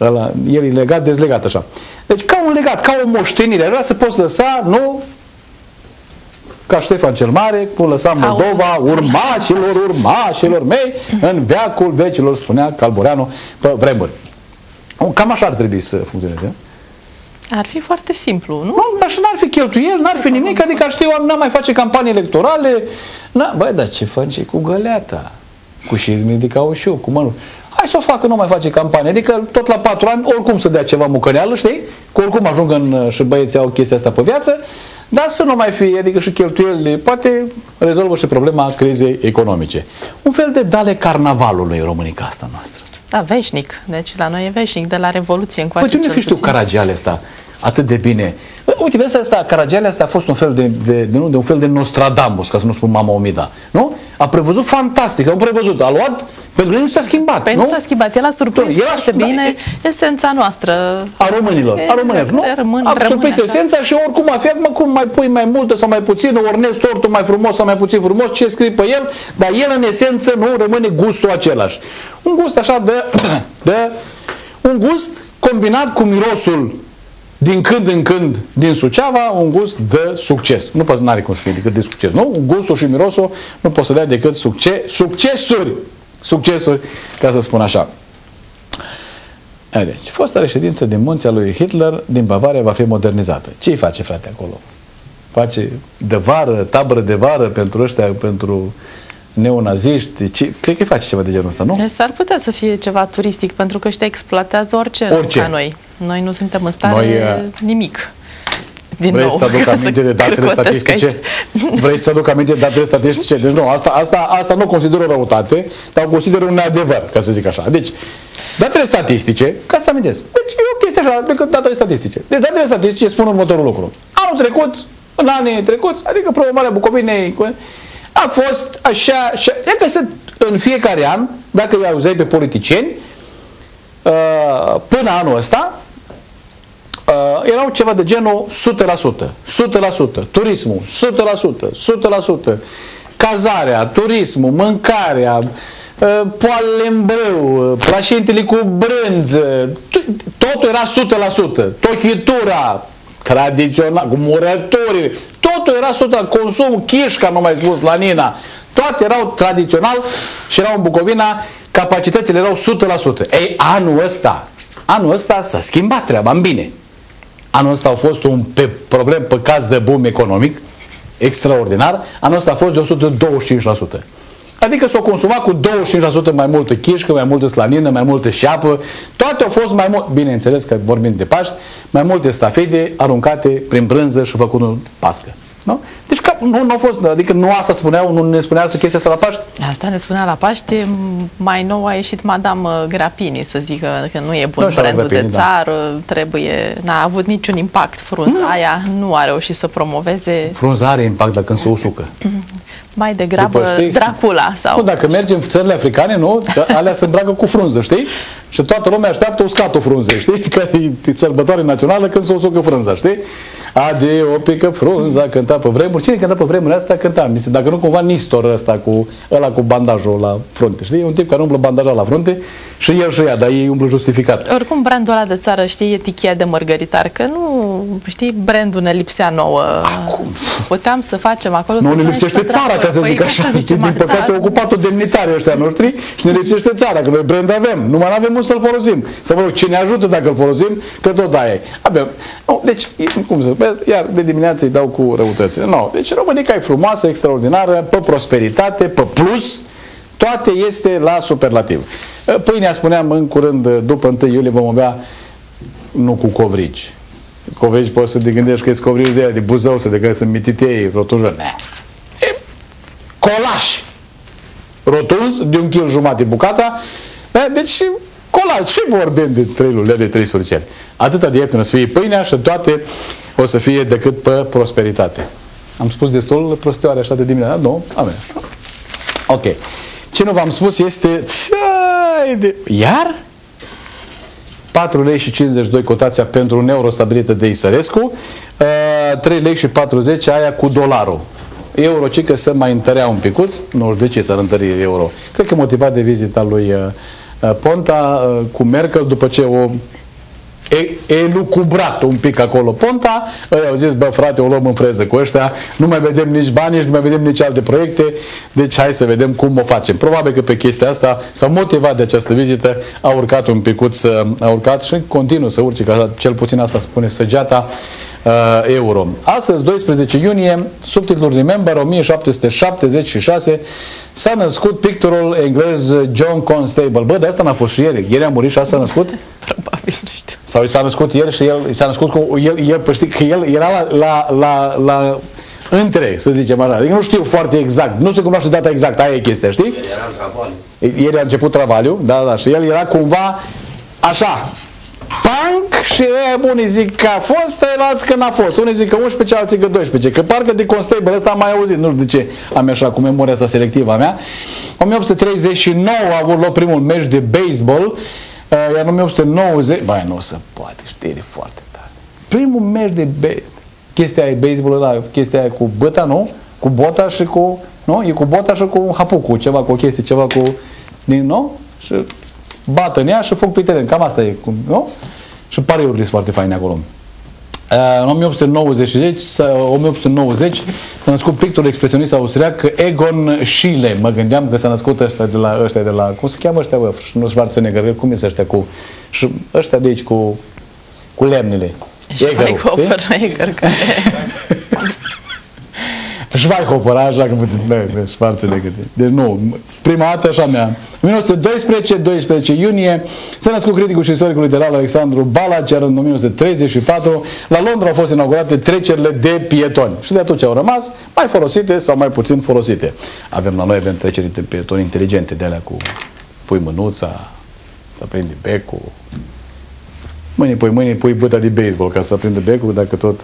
A: Ăla, el e legat, dezlegat așa. Deci ca un legat, ca o moștenire, vrea să poți lăsa, nu, ca Ștefan cel Mare, cum lăsa
B: Ca un-
A: Moldova urmașilor, urmașilor mei, în veacul vecilor, spunea Calboreanu pe vremuri. Cam așa ar trebui să funcționeze.
B: Ar fi foarte simplu, nu?
A: Nu, așa n-ar fi cheltuiel, n-ar fi nimic, adică știu, n-am mai face campanii electorale. Na, băi, dar ce face cu găleata? Cu șizmii de caușiu, cu mănul. Hai să o facă, nu mai face campanie. Adică tot la patru ani, oricum să dea ceva mucăneală, știi? Că oricum ajung în, și băieții au chestia asta pe viață, dar să nu mai fie, adică și cheltuielile, poate rezolvă și problema crizei economice. Un fel de dale carnavalului românica asta noastră.
B: Da, veșnic. Deci la noi e veșnic, de la Revoluție
A: Păi
B: încoace
A: tu nu
B: cel
A: fi știu
B: puțin.
A: Caragiale asta atât de bine. Păi, uite, vezi asta, Caragiale asta a fost un fel de, de, de, nu, de un fel de Nostradamus, ca să nu spun Mama Omida. Nu? A prevăzut fantastic, a prevăzut, a luat, pentru că nu s-a schimbat.
B: Păi nu, nu s-a schimbat, el a surprins el a, foarte da, bine e, esența noastră.
A: A românilor, a românilor, nu? Rămân, a surprins da. esența și oricum a fi, acum cum mai pui mai multă sau mai puțin, ornezi tortul mai frumos sau mai puțin frumos, ce scrii pe el, dar el în esență nu rămâne gustul același. Un gust așa de, de un gust combinat cu mirosul din când în când din Suceava un gust de succes. Nu poate, are cum să fie decât de succes, nu? Gustul și mirosul nu pot să dea decât succes, succesuri. Succesuri, ca să spun așa. Deci, fosta reședință din munția lui Hitler din Bavaria va fi modernizată. Ce îi face, frate, acolo? Face de vară, tabără de vară pentru ăștia, pentru neonaziști, ce, cred că face ceva de genul ăsta, nu?
B: S-ar putea să fie ceva turistic, pentru că ăștia exploatează orice,
A: orice.
B: ca noi. Noi nu suntem în stare noi, uh, nimic.
A: Din Vrei nou, să aduc aminte de datele statistice? Aici. Vrei să aduc aminte de datele statistice? Deci nu, asta, asta, asta nu consider o răutate, dar o consider un adevăr, ca să zic așa. Deci, datele statistice, ca să amintesc, deci e o chestie așa, decât datele statistice. Deci datele statistice spun următorul lucru. Anul trecut, în anii trecuți, adică promovarea Bucovinei, a fost așa, așa e că sunt în fiecare an, dacă îi auzeai pe politicieni, uh, până anul ăsta, uh, erau ceva de genul 100%, 100%, turismul, 100%, 100%, cazarea, turismul, mâncarea, uh, poalele în brâu, plașintele cu brânză, totul era 100%, tochitura, tradițional, cu murături, totul era 100%, consum, chișca, nu mai spus, la Nina, toate erau tradițional și erau în Bucovina, capacitățile erau 100%. Ei, anul ăsta, anul ăsta s-a schimbat treaba în bine. Anul ăsta a fost un pe problem pe caz de boom economic extraordinar, anul ăsta a fost de 125%. Adică s-au consumat cu 25% mai multă chișcă, mai multă slanină, mai multă șeapă. Toate au fost mai mult, bineînțeles că vorbim de Paști, mai multe stafede aruncate prin brânză și făcut pască. Nu? Deci ca, nu, nu a fost, adică nu asta spuneau, nu ne spunea să chestia asta la Paști?
B: Asta ne spunea la Paști, mai nou a ieșit Madame Grapini să zică că nu e bun nu brandul Grapini, de da. țară, da. trebuie, n-a avut niciun impact frunza nu. aia, nu a reușit să promoveze.
A: Frunza are impact dacă se usucă.
B: Mai degrabă După, știi, Dracula sau...
A: Nu, dacă mergem în țările africane, nu, alea se îmbracă cu frunză, știi? Și toată lumea așteaptă uscatul frunze, știi? Că e sărbătoare națională când se usucă frunza, știi? Ade o pică frunza, cânta pe vremuri. Cine cânta pe vremuri asta? Cânta. Dacă nu cumva Nistor ăsta cu, ăla cu bandajul la frunte. Știi? E un tip care umblă bandajul la frunte și el și ea, dar ei umblă justificat.
B: Oricum brandul ăla de țară, știi, etichea de mărgăritar, că nu, știi, brandul ne lipsea nouă. Acum. Puteam să facem acolo.
A: Nu ne lipsește țara, ca să zic păi, așa. Să zicem, Din păcate da. ocupat-o demnitarii ăștia noștri și ne lipsește țara, că noi brand avem. Nu mai avem unde să-l folosim. Să vă rog, ce ne ajută dacă îl folosim, că tot aia e. Abia. Nu, deci, cum să spun, iar de dimineață îi dau cu răutățile. Nu. Deci Românica e frumoasă, extraordinară, pe prosperitate, pe plus, toate este la superlativ. Pâinea, spuneam, în curând, după 1 iulie, vom avea nu cu covrici. Covrici poți să te gândești că e covrici de aia, de buzău, să de care sunt mititei, rotujă. E colaș. Rotunzi, de un kil jumate bucata. Deci, colaș. Ce vorbim de 3 lule, de 3 surceri? Atâta de ieftină să fie pâinea și toate o să fie decât pe prosperitate. Am spus destul prostioare așa de dimineața? Nu? Amen. Ok. Ce nu v-am spus este... Iar? 4 lei și 52 cotația pentru un euro stabilită de Isărescu, 3 lei și 40 aia cu dolarul. Euro, ci că să mai întărea un picuț, nu știu de ce s-ar întări euro. Cred că motivat de vizita lui Ponta cu Merkel, după ce o elucubrat un pic acolo Ponta, ei au zis, bă frate, o luăm în freză cu ăștia, nu mai vedem nici bani, nici nu mai vedem nici alte proiecte, deci hai să vedem cum o facem. Probabil că pe chestia asta s-au motivat de această vizită, a urcat un picuț, a urcat și continuă să urce, că cel puțin asta spune săgeata uh, euro. Astăzi, 12 iunie, subtitlul Remember 1776, s-a născut pictorul englez John Constable. Bă, de asta n-a fost și ieri. Ieri a murit și asta a născut?
B: Probabil, nu știu.
A: Sau s-a născut el și el s-a născut cu el, el păi știi, că el era la, la, la, la între, să zicem așa. Adică nu știu foarte exact, nu se cunoaște data exactă, aia e chestia, știi? El
C: era în travaliu.
A: Ieri a început travaliu, da, da, și el era cumva așa, Pank și ăia unii zic că a fost, alții că n-a fost. Unii zic că 11, alții că 12. Că parcă de Constable ăsta am mai auzit, nu știu de ce am așa cu memoria asta selectivă a mea. 1839 a avut loc primul meci de baseball, uh, iar în 1890, bai nu se poate, știri foarte tare. Primul meci de baseball, chestia e baseball ăla, chestia e cu băta, nu? Cu bota și cu, nu? E cu bota și cu hapucul, ceva cu o chestie, ceva cu, din, nu? Și bată în ea și foc pe teren. Cam asta e, nu? Și pariurile sunt foarte faine acolo. În 1890, 1890 s-a născut pictorul expresionist austriac Egon Schiele. Mă gândeam că s-a născut ăștia de la, ăștia de la cum se cheamă ăștia, bă? Nu Schwarzenegger, cum e ăștia cu, și ăștia de aici cu, cu lemnile.
B: Schweighofer, Eger, care...
A: Schweighofer, așa că Schwarzenegger. Deci nu, prima dată așa mea. 1912, 12 iunie, s-a născut criticul și istoricul literar Alexandru Balac, iar în 1934 la Londra au fost inaugurate trecerile de pietoni. Și de atunci au rămas mai folosite sau mai puțin folosite. Avem la noi avem treceri de pietoni inteligente, de alea cu pui mânuța, să prinde becul, mâine pui, mâine pui băta de baseball ca să prinde becul, dacă tot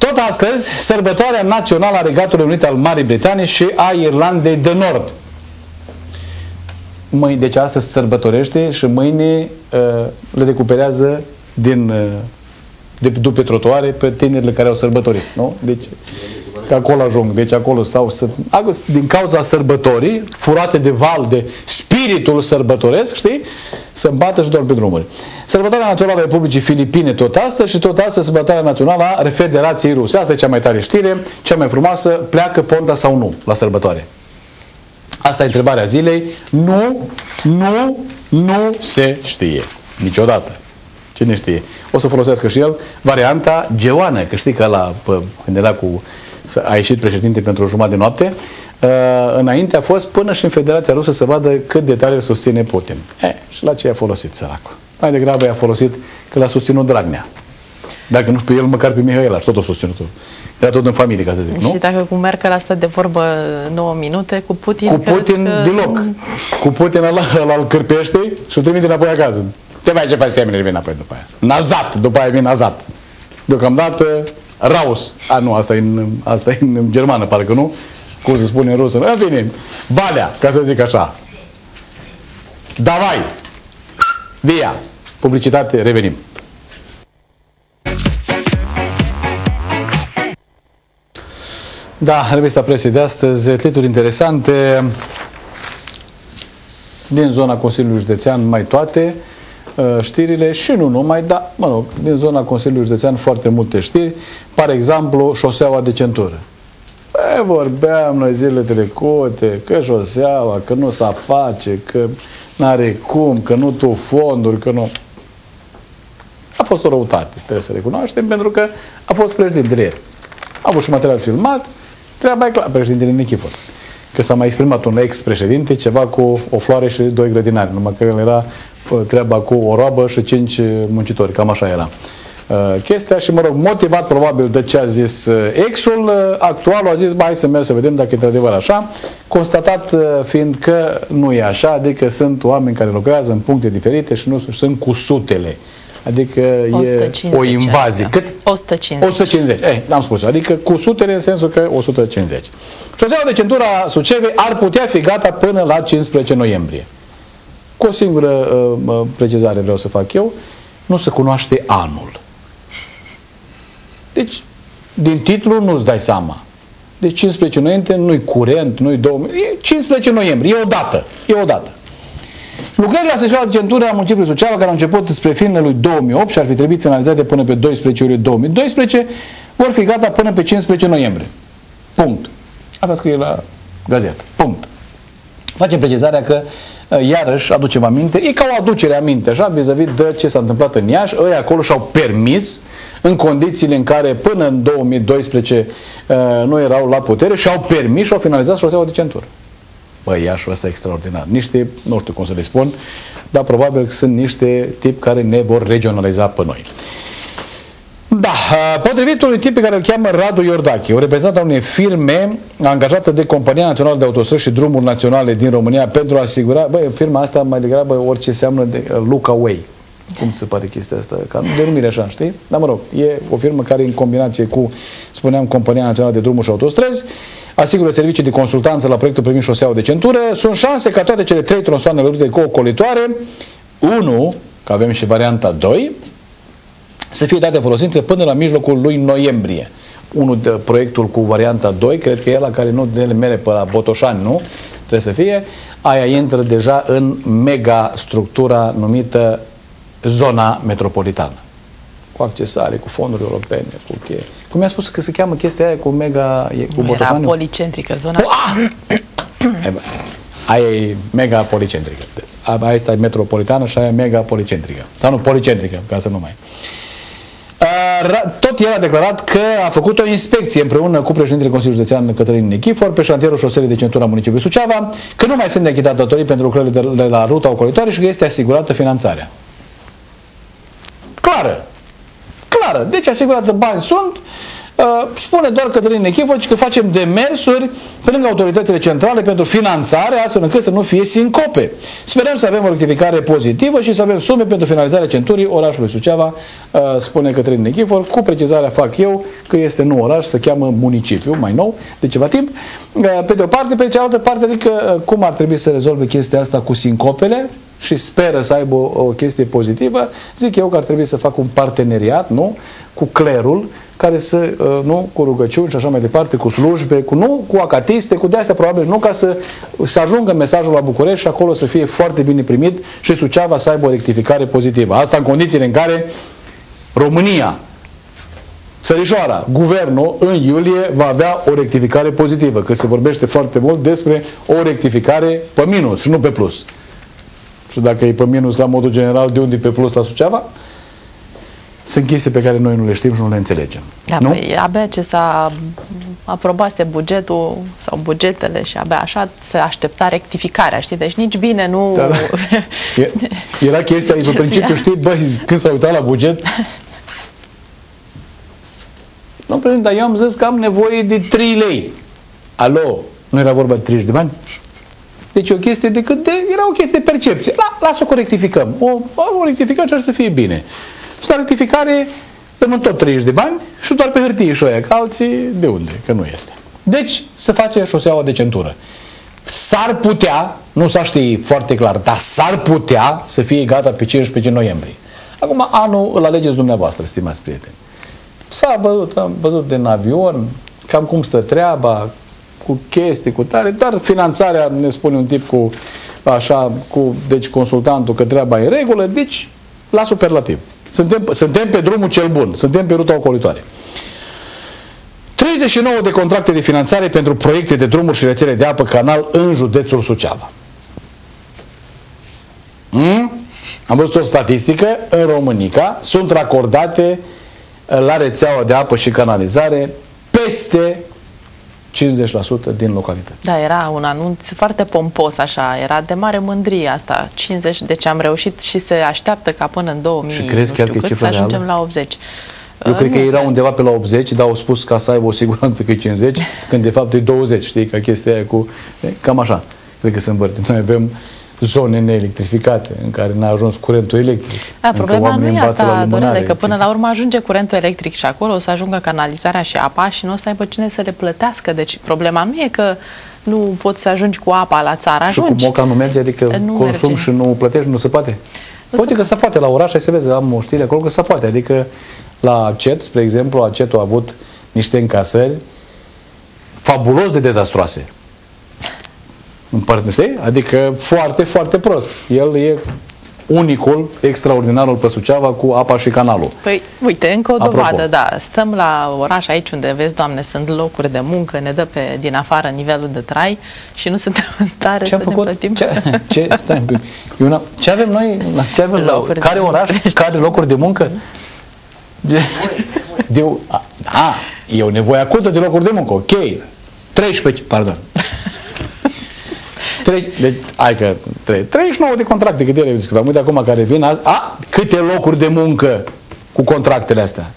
A: tot astăzi, sărbătoarea națională a Regatului Unit al Marii Britanii și a Irlandei de Nord. Mâine, deci astăzi se sărbătorește și mâine uh, le recuperează din, uh, de, după trotuare pe tinerile care au sărbătorit. Nu? Deci, că acolo ajung. Deci acolo stau, să, din cauza sărbătorii, furate de val, de spiritul sărbătoresc, știi? Să bată și doar pe drumuri. Sărbătoarea Națională a Republicii Filipine tot astăzi și tot astăzi sărbătoarea Națională a Federației Ruse. Asta e cea mai tare știre, cea mai frumoasă, pleacă Ponta sau nu la sărbătoare. Asta e întrebarea zilei. Nu, nu, nu se știe. Niciodată. Cine știe? O să folosească și el varianta geoană, că știi că la, când era cu a ieșit președinte pentru o jumătate de noapte, uh, înainte a fost până și în Federația Rusă să vadă cât de tare susține Putin. E, și la ce a folosit săracul? Mai degrabă i-a folosit că l-a susținut Dragnea. Dacă nu pe el, măcar pe Mihail, tot o susținut. Era tot în familie, ca să zic, nu?
B: Și dacă cu Merkel asta de vorbă 9 minute, cu Putin...
A: Cu Putin că... deloc. Cu Putin îl, îl cârpește și îl trimite înapoi acasă. Te mai ce faci, te vine înapoi după aia. Nazat, după aia vine nazat. Deocamdată Raus. A, nu, asta e în, asta e în germană, parcă nu? Cum se spune în rusă. În fine, Valea, ca să zic așa. Davai! Via! Publicitate, revenim. Da, revista presei de astăzi, titluri interesante din zona Consiliului Județean, mai toate. Uh, știrile și nu numai, dar, mă rog, din zona Consiliului Județean foarte multe știri. Par exemplu, șoseaua de centură. Păi, vorbeam noi zilele trecute că șoseaua, că nu s-a face, că n-are cum, că nu tu fonduri, că nu... A fost o răutate, trebuie să recunoaștem, pentru că a fost președintele ieri. A avut și material filmat, treaba e clar, președintele Nichifor. Că s-a mai exprimat un ex-președinte ceva cu o floare și doi grădinari, numai că el era treaba cu o roabă și cinci muncitori, cam așa era uh, chestia și, mă rog, motivat probabil de ce a zis uh, exul, uh, actualul a zis, hai să merg să vedem dacă e într-adevăr așa, constatat fiind că nu e așa, adică sunt oameni care lucrează în puncte diferite și nu sunt cu sutele. Adică 150, e o invazie.
B: Cât? 150.
A: 150. Eh, am spus Adică cu sutele în sensul că 150. Șoseaua de centura Sucevei ar putea fi gata până la 15 noiembrie. Cu o singură uh, precizare vreau să fac eu, nu se cunoaște anul. Deci, din titlu nu-ți dai seama. Deci 15 noiembrie nu-i curent, nu-i 2000, e 15 noiembrie, e o dată, e o dată. Lucrările la de centură a municipiului Suceava, care au început spre finele lui 2008 și ar fi trebuit finalizate până pe 12 iulie 2012, vor fi gata până pe 15 noiembrie. Punct. Asta scrie la gazetă. Punct. Facem precizarea că Eh, iarăși aducem aminte, e ca o aducere aminte, așa, vis-a-vis -vis de ce s-a întâmplat în Iași, ei acolo și-au permis, în condițiile în care până în 2012 uh, eh, nu erau la putere, și-au permis și-au finalizat șoseaua de centură. Băi, Iașul ăsta e extraordinar. Niște, nu știu cum să le spun, dar probabil că sunt niște tip care ne vor regionaliza pe noi. Da, potrivit unui tip pe care îl cheamă Radu Iordache, o reprezentantă a unei firme angajată de Compania Națională de Autostrăzi și Drumuri Naționale din România pentru a asigura, băi, firma asta mai degrabă orice seamnă de uh, look away. Cum se pare chestia asta? Ca denumire așa, știi? Dar mă rog, e o firmă care în combinație cu, spuneam, Compania Națională de Drumuri și Autostrăzi, asigură servicii de consultanță la proiectul privind șoseaua de centură. Sunt șanse ca toate cele trei tronsoane rute co-ocolitoare, 1, că avem și varianta 2, să fie date folosință până la mijlocul lui noiembrie. Unul de proiectul cu varianta 2, cred că e la care nu de mere pe la Botoșani, nu? Trebuie să fie. Aia intră deja în mega structura numită zona metropolitană. Cu accesare, cu fonduri europene, cu cheie. Cum mi-a spus că se cheamă chestia aia cu mega... E, cu
B: nu era policentrică zona.
A: Ah! aia e mega policentrică. Aia este metropolitană și aia e mega policentrică. Sau nu, policentrică, ca să nu mai... Tot el a declarat că a făcut o inspecție împreună cu președintele Consiliului Județean Cătălin Nechifor pe șantierul șoselei de centură a municipiului Suceava, că nu mai sunt de achitat datorii pentru lucrările de la ruta ocolitoare și că este asigurată finanțarea. Clară. Clară. Deci asigurată bani sunt, Uh, spune doar Cătălin Nechivoci că facem demersuri pe lângă autoritățile centrale pentru finanțare, astfel încât să nu fie sincope. Sperăm să avem o rectificare pozitivă și să avem sume pentru finalizarea centurii orașului Suceava, uh, spune Cătălin Nechivor, cu precizarea fac eu că este nu oraș, se cheamă municipiu, mai nou, de ceva timp. Uh, pe de o parte, pe cealaltă parte, adică cum ar trebui să rezolve chestia asta cu sincopele, și speră să aibă o, o chestie pozitivă, zic eu că ar trebui să fac un parteneriat, nu? Cu clerul, care să, uh, nu, cu rugăciuni și așa mai departe, cu slujbe, cu, nu, cu acatiste, cu de-astea probabil, nu ca să, să ajungă mesajul la București și acolo să fie foarte bine primit și Suceava să aibă o rectificare pozitivă. Asta în condițiile în care România, Țărișoara, guvernul în iulie va avea o rectificare pozitivă, că se vorbește foarte mult despre o rectificare pe minus și nu pe plus. Și dacă e pe minus la modul general, de unde e pe plus la Suceava? Sunt chestii pe care noi nu le știm și nu le înțelegem.
B: Da,
A: nu?
B: Păi, abia ce s-a aprobase bugetul sau bugetele și abia așa se aștepta rectificarea, știi? Deci nici bine nu... Da, da.
A: Era chestia, pe principiu, știi, băi, când s-a uitat la buget, nu, președinte, dar eu am zis că am nevoie de 3 lei. Alo, nu era vorba de 30 de bani? Deci o chestie de cât de... Era o chestie de percepție. La, lasă-o că rectificăm. O, o rectificăm și ar să fie bine. Și la rectificare dăm tot 30 de bani și doar pe hârtie și oia, că alții de unde? Că nu este. Deci se face șoseaua de centură. S-ar putea, nu s-a ști foarte clar, dar s-ar putea să fie gata pe 15 noiembrie. Acum anul îl alegeți dumneavoastră, stimați prieteni. S-a văzut, am văzut din avion, cam cum stă treaba, cu chestii, cu tare, dar finanțarea, ne spune un tip cu așa, cu, deci consultantul că treaba e în regulă, deci la superlativ. Suntem, suntem pe drumul cel bun, suntem pe ruta ocolitoare. 39 de contracte de finanțare pentru proiecte de drumuri și rețele de apă canal în județul Suceava. Hmm? Am văzut o statistică, în România sunt racordate la rețeaua de apă și canalizare peste 50% din localitate.
B: Da, era un anunț foarte pompos așa, era de mare mândrie asta, 50, deci am reușit și se așteaptă ca până în 2000, și crezi chiar cât, să ajungem reală? la 80.
A: Eu uh, cred că era undeva pe la 80, dar au spus ca să aibă o siguranță că e 50, când de fapt e 20, știi, ca chestia aia cu... Cam așa, cred că se împărte. Noi avem zone neelectrificate în care n-a ajuns curentul electric.
B: Da, problema nu e asta, Dorele, că până la urmă ajunge curentul electric și acolo o să ajungă canalizarea și apa și nu o să aibă cine să le plătească. Deci problema nu e că nu poți să ajungi cu apa la țară. Ajungi.
A: Și cu moca nu merge, adică nu consum merge. și nu plătești, nu se poate? Nu poate că se poate la oraș, hai să vezi, am o știre acolo că se poate. Adică la ACET, spre exemplu, ACET a avut niște încasări fabulos de dezastroase în parte, știi? Adică foarte, foarte prost. El e unicul, extraordinarul pe Suceava cu apa și canalul.
B: Păi, uite, încă o dovadă, Apropo. da. Stăm la oraș aici unde, vezi, Doamne, sunt locuri de muncă, ne dă pe din afară nivelul de trai și nu suntem în stare ce să făcut? ne plătim.
A: Ce, ce, stai, una, ce avem noi? Ce avem locuri care oraș? Care locuri de muncă? De, de, a, da, e o nevoie acută de locuri de muncă, ok. 13, pardon, deci, hai că 39 de contracte, câte ele discutam. Uite acum care vin azi, a, câte locuri de muncă cu contractele astea.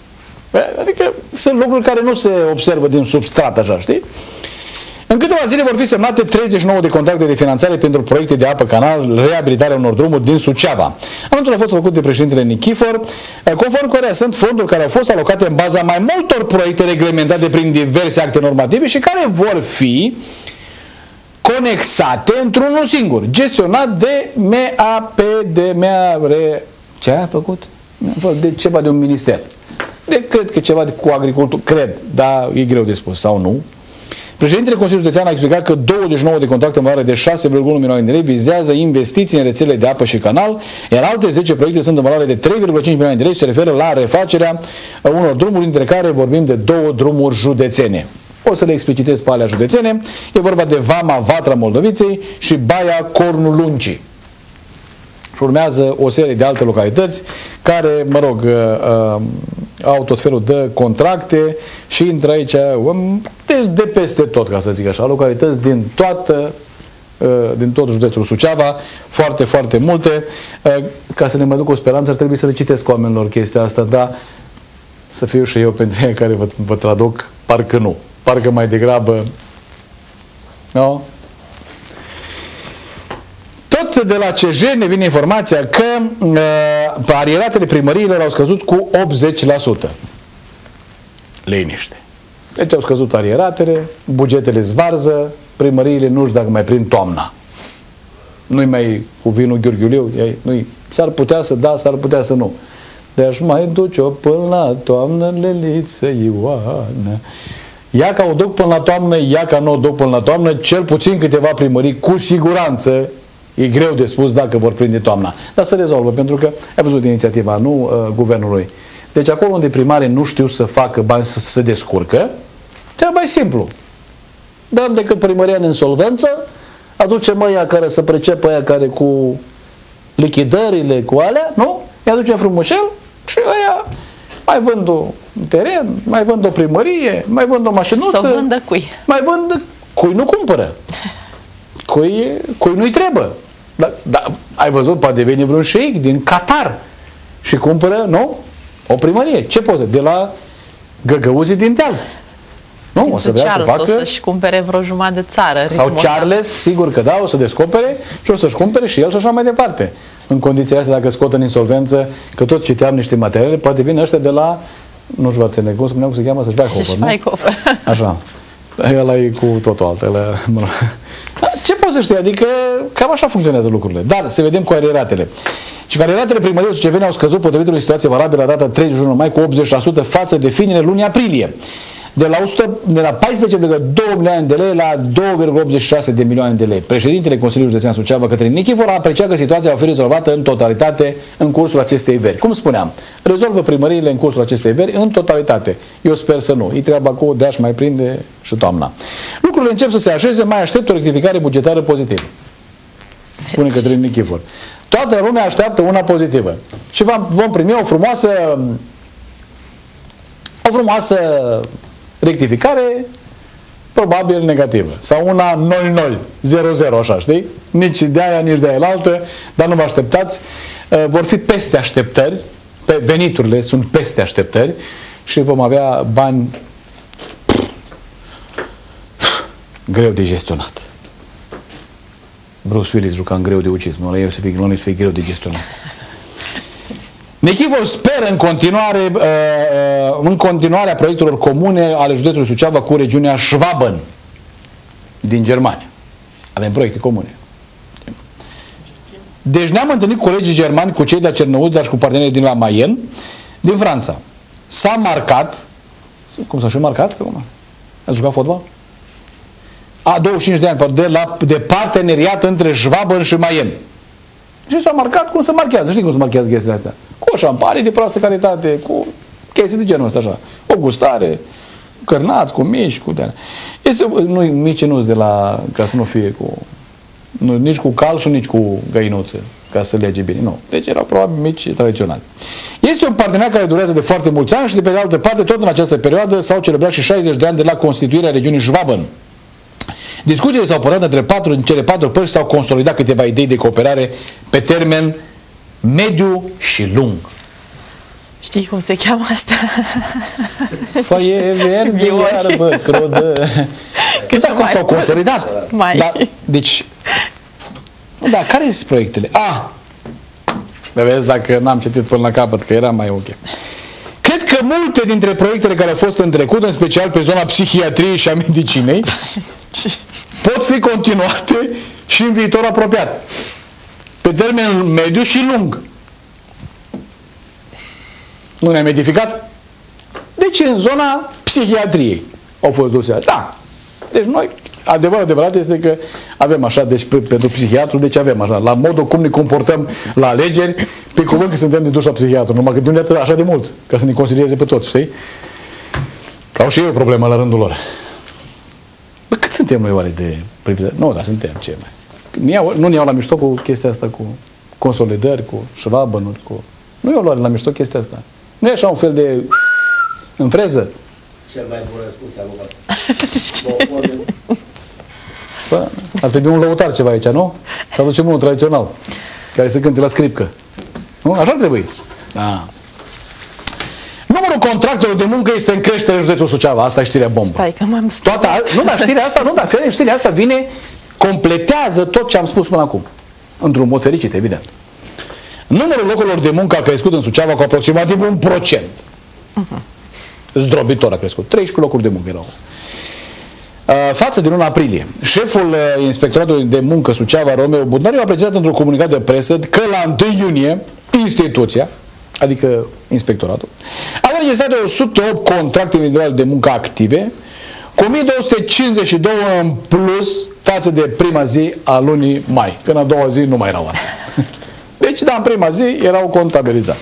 A: Adică sunt lucruri care nu se observă din substrat, așa, știi? În câteva zile vor fi semnate 39 de contracte de finanțare pentru proiecte de apă canal, reabilitarea unor drumuri din Suceava. Anunțul a fost făcut de președintele Nichifor, conform care sunt fonduri care au fost alocate în baza mai multor proiecte reglementate prin diverse acte normative și care vor fi conexate într-unul singur, gestionat de MAPD, ce a făcut? De ceva de un minister. De, cred că ceva de, cu agricultură, cred, dar e greu de spus, sau nu. Președintele Consiliului Județean a explicat că 29 de contracte în valoare de 6,1 milioane de lei vizează investiții în rețele de apă și canal, iar alte 10 proiecte sunt în valoare de 3,5 milioane de lei și se referă la refacerea unor drumuri, dintre care vorbim de două drumuri județene. O să le explicitez pe alea județene. E vorba de Vama Vatra Moldoviței și Baia Cornul Luncii. Și urmează o serie de alte localități care, mă rog, uh, uh, au tot felul de contracte și intră aici, um, deci de peste tot, ca să zic așa, localități din toată uh, din tot județul Suceava, foarte, foarte multe. Uh, ca să ne mai duc o speranță, ar trebui să le citesc oamenilor chestia asta, dar să fiu și eu pentru ei care vă, vă traduc, parcă nu. Parcă mai degrabă nu? Tot de la CJ ne vine informația că uh, arieratele primăriilor au scăzut cu 80%. Liniște. Deci au scăzut arieratele, bugetele zvarză, primăriile nu știu dacă mai prind toamna. Nu-i mai cu vinul ghiurghiuliu, nu s-ar putea să da, s-ar putea să nu. Deci mai duce-o până la toamnă, Leliță Ioană. Ia ca o duc până la toamnă, ia ca nu o duc până la toamnă, cel puțin câteva primării, cu siguranță, E greu de spus dacă vor prinde toamna. Dar se rezolvă, pentru că ai văzut inițiativa, nu uh, guvernului. Deci acolo unde primarii nu știu să facă bani să se descurcă, treaba e simplu. Dăm decât primăria în insolvență, aducem aia care să precepă aia care cu lichidările, cu alea, nu? Îi aducem frumușel și aia mai vând un teren, mai vând o primărie, mai vând o mașinuță.
B: Să vândă cui.
A: Mai vând cui nu cumpără. Cui, cui nu-i trebuie. Da, da, ai văzut, poate veni vreun șeic din Qatar și cumpără, nu? O primărie. Ce poți? De la găgăuzii din deal. Nu,
B: din o să vrea Charles, să facă... o să-și cumpere vreo jumătate de țară.
A: Sau Charles, sigur că da, o să descopere și o să-și cumpere și el și așa mai departe. În condiția asta, dacă scot în insolvență, că tot citeam niște materiale, poate vine ăștia de la, nu știu, Schwarzenegger, cum spuneam că se cheamă, să-și
B: Schweighöfer,
A: nu? Așa. El e cu totul alt. El, ce poți să știi? Adică cam așa funcționează lucrurile. Dar să vedem cu arieratele. Și arieratele primăriei Suceveni au scăzut potrivit unui situație valabilă la data 31 mai cu 80% față de finele lunii aprilie de la, 100, de la 14,2 milioane de lei la 2,86 de milioane de lei. Președintele Consiliului Județean Suceava, Cătălin Nichifor, a apreciat că situația va fi rezolvată în totalitate în cursul acestei veri. Cum spuneam, rezolvă primăriile în cursul acestei veri în totalitate. Eu sper să nu. E treaba cu de mai prinde și toamna. Lucrurile încep să se așeze, mai aștept o rectificare bugetară pozitivă. Spune Cătălin Nichifor. Toată lumea așteaptă una pozitivă. Și vom primi o frumoasă o frumoasă rectificare probabil negativă. Sau una 0-0, 0-0, așa, știi? Nici de aia, nici de aia altă, dar nu vă așteptați. Uh, vor fi peste așteptări, pe veniturile sunt peste așteptări și vom avea bani greu de gestionat. Bruce Willis juca în greu de ucis, nu? La el să fie, să fie greu de gestionat. Nechivor speră în continuare, uh, uh, în continuarea proiectelor comune ale județului Suceava cu regiunea Schwaben din Germania. Avem proiecte comune. Deci ne-am întâlnit cu colegii germani, cu cei de la Cernăuți, dar și cu partenerii din la Mayen, din Franța. S-a marcat, cum s-a și marcat? Cum? A jucat fotbal? A 25 de ani, de, la, de parteneriat între Schwaben și Mayen. Și s-a marcat cum se marchează. Știi cum se marchează chestiile astea? Cu o șampanie de proastă calitate, cu chestii de genul ăsta așa. O gustare, cărnați, cu mici, cu de Este, nu, mici nu de la, ca să nu fie cu, nu, nici cu cal și nici cu găinuță, ca să lege bine. Nu. Deci erau probabil mici tradiționali. Este un parteneriat care durează de foarte mulți ani și de pe de altă parte, tot în această perioadă s-au celebrat și 60 de ani de la constituirea regiunii Schwaben. Discuțiile s-au părut între patru, în cele patru părți s-au consolidat câteva idei de cooperare pe termen mediu și lung.
B: Știi cum se cheamă asta?
A: Foaie verde, iarbă, crodă. Cât da, cum s-au consolidat.
B: Mai.
A: Da, deci, da, care sunt proiectele? Ah, vezi dacă n-am citit până la capăt, că era mai ok. Cred că multe dintre proiectele care au fost în trecut, în special pe zona psihiatriei și a medicinei, pot fi continuate și în viitor apropiat. Pe termen mediu și lung. Nu ne-am edificat? Deci în zona psihiatriei au fost duse. Da. Deci noi, adevărul adevărat este că avem așa, deci pentru psihiatru, deci avem așa, la modul cum ne comportăm la alegeri, pe cuvânt că suntem de duș la psihiatru, numai că de unde așa de mulți, ca să ne consilieze pe toți, știi? Că au și ei o problemă la rândul lor. Bă, cât suntem noi oare de privilegii? Nu, dar suntem ce mai. Nu, iau, nu ne iau la mișto cu chestia asta, cu consolidări, cu șrabănuri, cu... Nu iau la mișto chestia asta. Nu e așa un fel de în freză?
C: Cel mai bun răspuns avocat.
A: Bă, ar trebui un lăutar ceva aici, nu? Să aducem unul tradițional, care să cânte la scripcă. Nu? Așa ar trebui. Da. Numărul contractelor de muncă este în creștere în județul Suceava. Asta e știrea bombă.
B: Stai că m-am spus.
A: Toată, nu, dar știrea asta, nu, dar știrea asta vine, completează tot ce am spus până acum. Într-un mod fericit, evident. Numărul locurilor de muncă a crescut în Suceava cu aproximativ un procent. Uh-huh. Zdrobitor a crescut. 13 locuri de muncă erau. Uh, față din 1 aprilie, șeful uh, Inspectoratului de Muncă Suceava, Romeo Budnariu, a precizat într-un comunicat de presă că la 1 iunie instituția, adică inspectoratul, a înregistrat 108 contracte individuale de muncă active, cu 1252 în plus față de prima zi a lunii mai, când a doua zi nu mai erau astea. Deci, da, în prima zi erau contabilizate.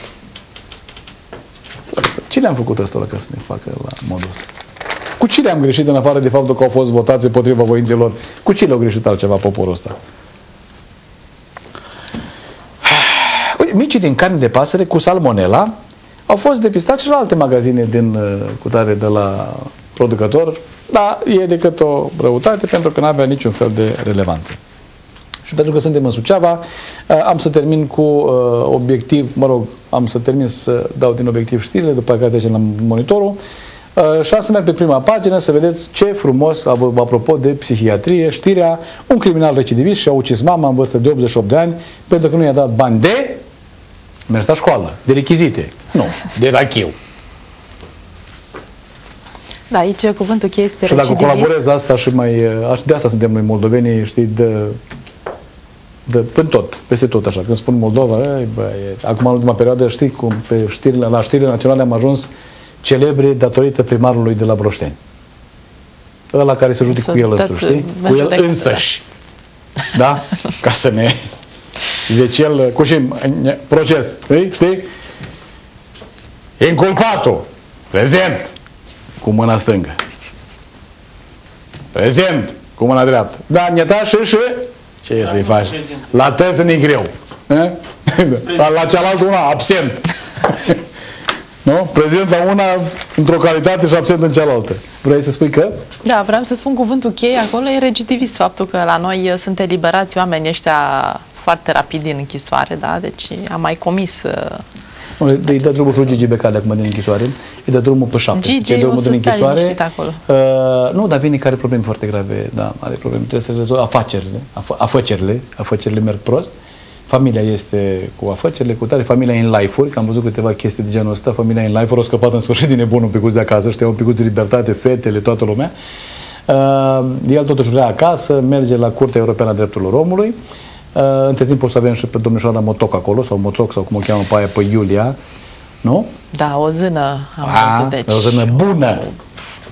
A: Cine am făcut asta ca să ne facă la modul ăsta? Cu cine am greșit în afară de faptul că au fost votați împotriva voințelor? Cu cine au greșit altceva poporul ăsta? Micii din carne de pasăre cu salmonella au fost depistați și la alte magazine din uh, cutare de la producător, dar e decât o răutate pentru că nu avea niciun fel de relevanță. Și pentru că suntem în Suceava, uh, am să termin cu uh, obiectiv, mă rog, am să termin să dau din obiectiv știrile, după care trecem la monitorul. Uh, și am să merg pe prima pagină să vedeți ce frumos, apropo de psihiatrie, știrea, un criminal recidivist și-a ucis mama în vârstă de 88 de ani pentru că nu i-a dat bani de mers la școală, de rechizite. Nu, de rachiu.
B: Da, aici cuvântul cheie este
A: Și dacă colaborez asta și mai... De asta suntem noi moldovenii, știi, de de, până tot, peste tot așa. Când spun Moldova, ei, bă, e, acum în ultima perioadă știi cum pe știrile, la știrile naționale am ajuns celebre datorită primarului de la Broșteni. Ăla care se judecă cu el însuși, știi? Cu el însăși. Da? Ca să ne... Deci el, cu și proces, știi? știi? Inculpatul, prezent, cu mâna stângă. Prezent, cu mâna dreaptă. Da, neta și și ce e să-i faci? La tăți e greu. La cealaltă una, absent. nu? Prezent la una într-o calitate și absent în cealaltă. Vrei să spui că?
B: Da, vreau să spun cuvântul cheie acolo e recidivist. Faptul că la noi uh, sunt eliberați oamenii ăștia foarte rapid din închisoare, da? Deci am mai comis uh,
A: îi dă drumul și Gigi Becali acum din închisoare, îi dă drumul pe șapte.
B: Gigi,
A: îi dă drumul
B: din închisoare. acolo.
A: Uh, nu, dar vine care probleme foarte grave, da, are probleme, trebuie să rezolve afacerile, af- afacerile, afacerile merg prost, familia este cu afacerile, cu tare, familia în life-uri, că am văzut câteva chestii de genul ăsta, familia în life-uri au scăpat în sfârșit din nebunul un pic de acasă, știa un pic de libertate, fetele, toată lumea. Uh, el totuși vrea acasă, merge la Curtea Europeană a Drepturilor Omului, Uh, între timp o să avem și pe domnișoara Motoc acolo, sau Moțoc, sau cum o cheamă pe aia, pe Iulia, nu?
B: Da, o zână am
A: A,
B: văzut, deci...
A: O zână bună!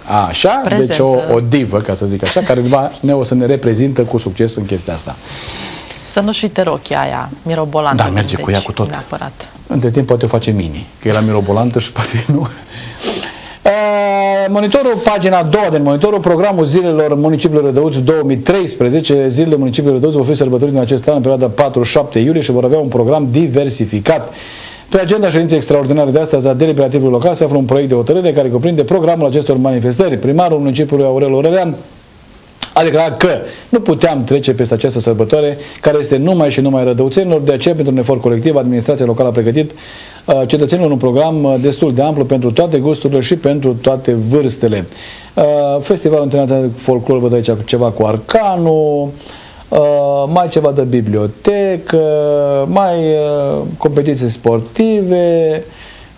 A: A, așa, Prezență. deci o, o divă, ca să zic așa, care va, ne o să ne reprezintă cu succes în chestia asta.
B: Să nu-și uite rochia aia mirobolantă.
A: Da, merge
B: deci,
A: cu ea cu tot.
B: Neapărat.
A: Între timp poate o face mini, că era mirobolantă și poate nu. Monitorul, pagina a doua din monitorul, programul zilelor municipiilor Rădăuți 2013. Zilele municipiilor Rădăuți vor fi sărbătorite în acest an în perioada 4-7 iulie și vor avea un program diversificat. Pe agenda ședinței extraordinare de astăzi a deliberativului local se află un proiect de hotărâre care cuprinde programul acestor manifestări. Primarul municipiului Aurel Orelean a declarat că nu puteam trece peste această sărbătoare care este numai și numai rădăuțenilor, de aceea pentru un efort colectiv administrația locală a pregătit uh, cetățenilor un program uh, destul de amplu pentru toate gusturile și pentru toate vârstele. Uh, Festivalul Internațional de Folclor, văd aici ceva cu Arcanul, mai ceva de bibliotecă, mai competiții sportive,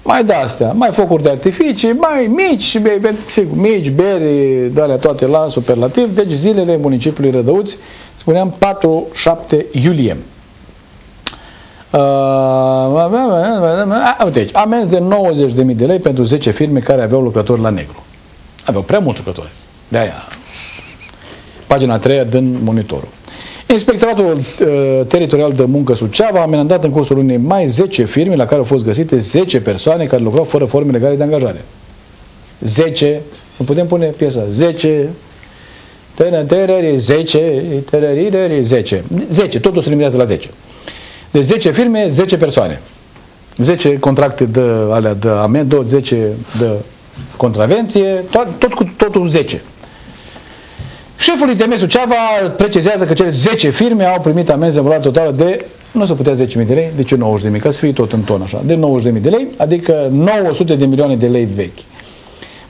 A: mai de astea, mai focuri de artificii, mai mici, be, be, sigur, mici, beri, de alea toate la superlativ, deci zilele municipiului Rădăuți, spuneam 4-7 iulie. Uh, uite aici, amenzi de 90.000 de lei pentru 10 firme care aveau lucrători la negru. Aveau prea mulți lucrători. De aia. Pagina 3 din monitorul. Inspectoratul uh, Teritorial de Muncă Suceava a amendat în cursul unei mai 10 firme la care au fost găsite 10 persoane care lucrau fără forme legale de angajare. 10, nu putem pune piesa, 10 Tărări, 10, tărări, 10. 10, totul se limitează la 10. De 10 firme, 10 persoane. 10 contracte de alea de amendă, 10 de contravenție, tot, tot cu totul 10. Șeful ITM Suceava precizează că cele 10 firme au primit amenzi în valoare totală de, nu se putea 10.000 de lei, de ce 90.000, ca să fie tot în ton așa, de 90.000 de lei, adică 900 de milioane de lei vechi.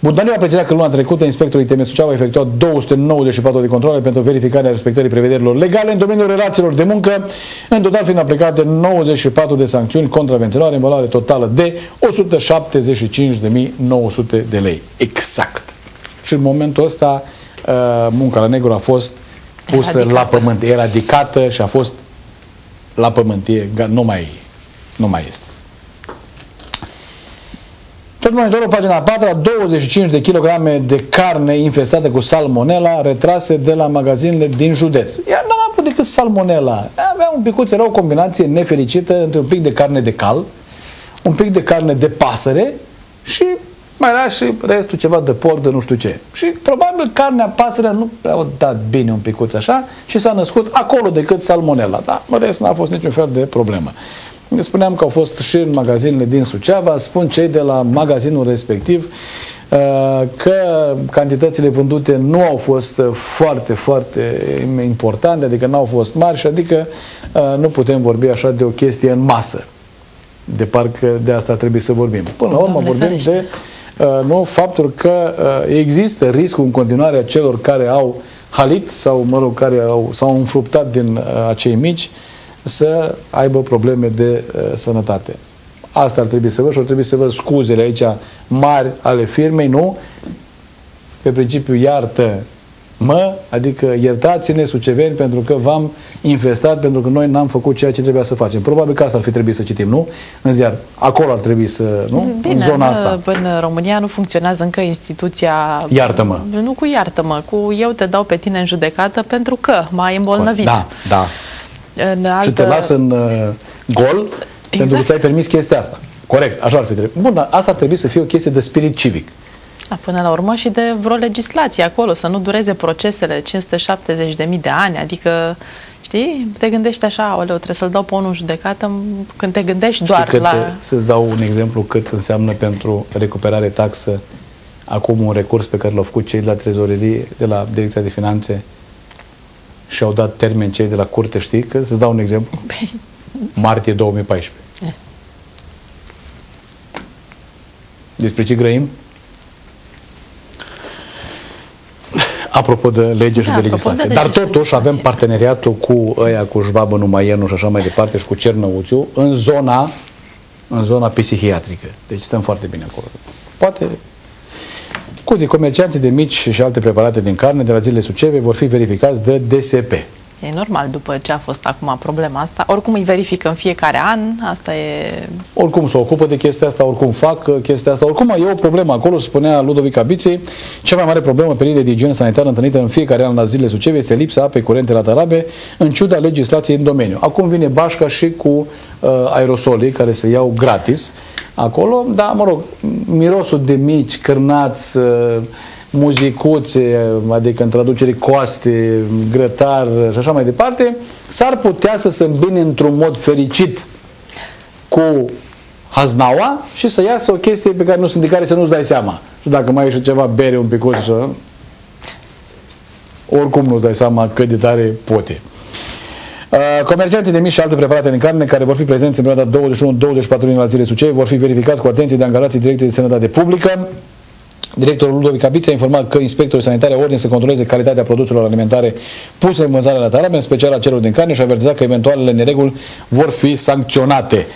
A: Bundaniu a precizat că luna trecută inspectorul ITM Suceava a efectuat 294 de controle pentru verificarea respectării prevederilor legale în domeniul relațiilor de muncă, în total fiind aplicate 94 de sancțiuni contravenționale în valoare totală de 175.900 de lei. Exact. Și în momentul ăsta uh, munca la negru a fost pusă eradicată. la pământ, eradicată și a fost la pământ, e, nu, mai, nu mai este. Tot monitorul, pagina 4, 25 de kilograme de carne infestată cu salmonella retrase de la magazinele din județ. Iar n-am avut decât salmonella. Avea un picuț, era o combinație nefericită între un pic de carne de cal, un pic de carne de pasăre și mai era și restul ceva de porc, de nu știu ce. Și probabil carnea pasărea nu prea a dat bine un picuț așa și s-a născut acolo decât salmonella. Dar în rest n-a fost niciun fel de problemă. Spuneam că au fost și în magazinele din Suceava, spun cei de la magazinul respectiv uh, că cantitățile vândute nu au fost foarte, foarte importante, adică nu au fost mari și adică uh, nu putem vorbi așa de o chestie în masă. De parcă de asta trebuie să vorbim. Până la urmă vorbim ferește. de uh, nu, faptul că există riscul în continuare a celor care au halit sau, mă rog, care au, s-au înfruptat din acei mici să aibă probleme de uh, sănătate. Asta ar trebui să văd și ar trebui să văd scuzele aici mari ale firmei, nu? Pe principiu iartă mă, adică iertați-ne suceveni pentru că v-am infestat, pentru că noi n-am făcut ceea ce trebuia să facem. Probabil că asta ar fi trebuit să citim, nu? În ziar. Acolo ar trebui să, nu?
B: Bine,
A: în zona asta.
B: În România nu funcționează încă instituția...
A: Iartă-mă.
B: Nu cu iartă-mă, cu eu te dau pe tine în judecată pentru că m-ai îmbolnăvit.
A: Da, da
B: în altă...
A: și te lasă în uh, gol exact. pentru că ți-ai permis chestia asta. Corect, așa ar fi trebuit. Bun, dar asta ar trebui să fie o chestie de spirit civic.
B: Da, până la urmă și de vreo legislație acolo, să nu dureze procesele 570.000 de ani, adică știi, te gândești așa, oleu, trebuie să-l dau pe unul în judecată când te gândești doar
A: Știi
B: la...
A: Să-ți dau un exemplu cât înseamnă pentru recuperare taxă acum un recurs pe care l-au făcut cei de la trezorerie, de la Direcția de Finanțe, și au dat termen cei de la curte, știi? Că să-ți dau un exemplu. Păi. Martie 2014. Eh. Despre ce grăim? Apropo de lege da, și de legislație. De Dar totuși avem parteneriatul cu ăia, cu Jvabă, Numaienu și așa mai departe și cu Cernăuțiu în zona în zona psihiatrică. Deci stăm foarte bine acolo. Poate Cutii, comercianții de mici și alte preparate din carne de la zilele Suceve vor fi verificați de DSP.
B: E normal după ce a fost acum problema asta. Oricum îi verifică în fiecare an, asta e...
A: Oricum se ocupă de chestia asta, oricum fac uh, chestia asta. Oricum e o problemă acolo, spunea Ludovic Abiței, cea mai mare problemă pe linie de igienă sanitară întâlnită în fiecare an la zilele Suceve este lipsa apei curente la Tarabe, în ciuda legislației în domeniu. Acum vine Bașca și cu uh, aerosolii care se iau gratis acolo, dar mă rog, mirosul de mici, cârnați, uh, muzicuțe, adică în traducere coaste, grătar și așa mai departe, s-ar putea să se îmbine într-un mod fericit cu haznaua și să iasă o chestie pe care nu sunt de care să nu-ți dai seama. Și dacă mai ieși ceva bere un pic oricum nu-ți dai seama cât de tare poate. Uh, comercianții de mici și alte preparate din carne care vor fi prezenți în perioada 21-24 din la zile Sucei vor fi verificați cu atenție de angajații Direcției de Sănătate Publică. Directorul Ludovic Capiță a informat că inspectorul sanitar ordine să controleze calitatea produselor alimentare puse în vânzare la tarame, în special a celor din carne și a avertizat că eventualele nereguli vor fi sancționate.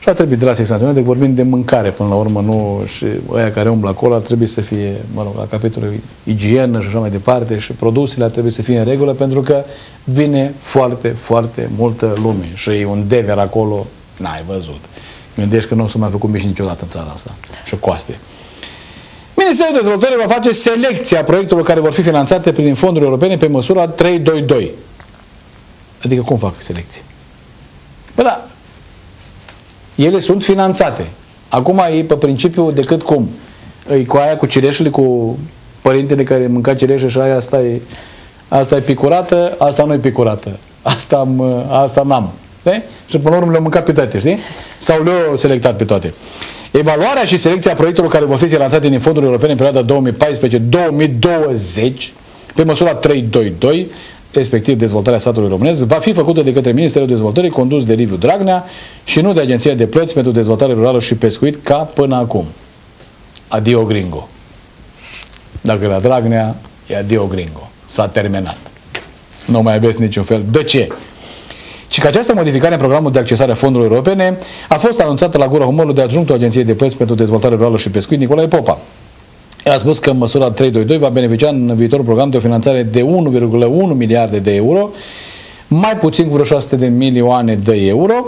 A: Și ar trebui de la sancționate, vorbim de mâncare până la urmă, nu și ăia care umblă acolo ar trebui să fie, mă rog, la capitolul igienă și așa mai departe și produsele ar trebui să fie în regulă pentru că vine foarte, foarte multă lume și e un dever acolo, n-ai văzut. Gândești că nu o să mai făcut mici niciodată în țara asta și coaste. Ministerul Dezvoltării va face selecția proiectelor care vor fi finanțate prin fonduri europene pe măsura 322. Adică cum fac selecție? Bă, da, ele sunt finanțate. Acum e pe principiu decât cum. E cu aia cu cireșele, cu părintele care mânca cireșe și aia asta e, asta e picurată, asta nu e picurată. Asta, am, asta n-am. De? Și până la urmă le-au mâncat pe toate, știi? Sau le-au selectat pe toate. Evaluarea și selecția proiectelor care vor fi finanțate din fonduri europene în perioada 2014-2020 pe măsura 322 respectiv dezvoltarea statului românesc, va fi făcută de către Ministerul Dezvoltării condus de Liviu Dragnea și nu de Agenția de Plăți pentru Dezvoltare Rurală și Pescuit ca până acum. Adio gringo. Dacă la Dragnea, e adio gringo. S-a terminat. Nu mai aveți niciun fel. De ce? Și că această modificare în programul de accesare a fondurilor europene a fost anunțată la gura humorului de adjunctul Agenției de Plăți pentru Dezvoltare Rurală și Pescuit, Nicolae Popa. A spus că măsura 322 va beneficia în viitorul program de o finanțare de 1,1 miliarde de euro, mai puțin cu vreo 600 de milioane de euro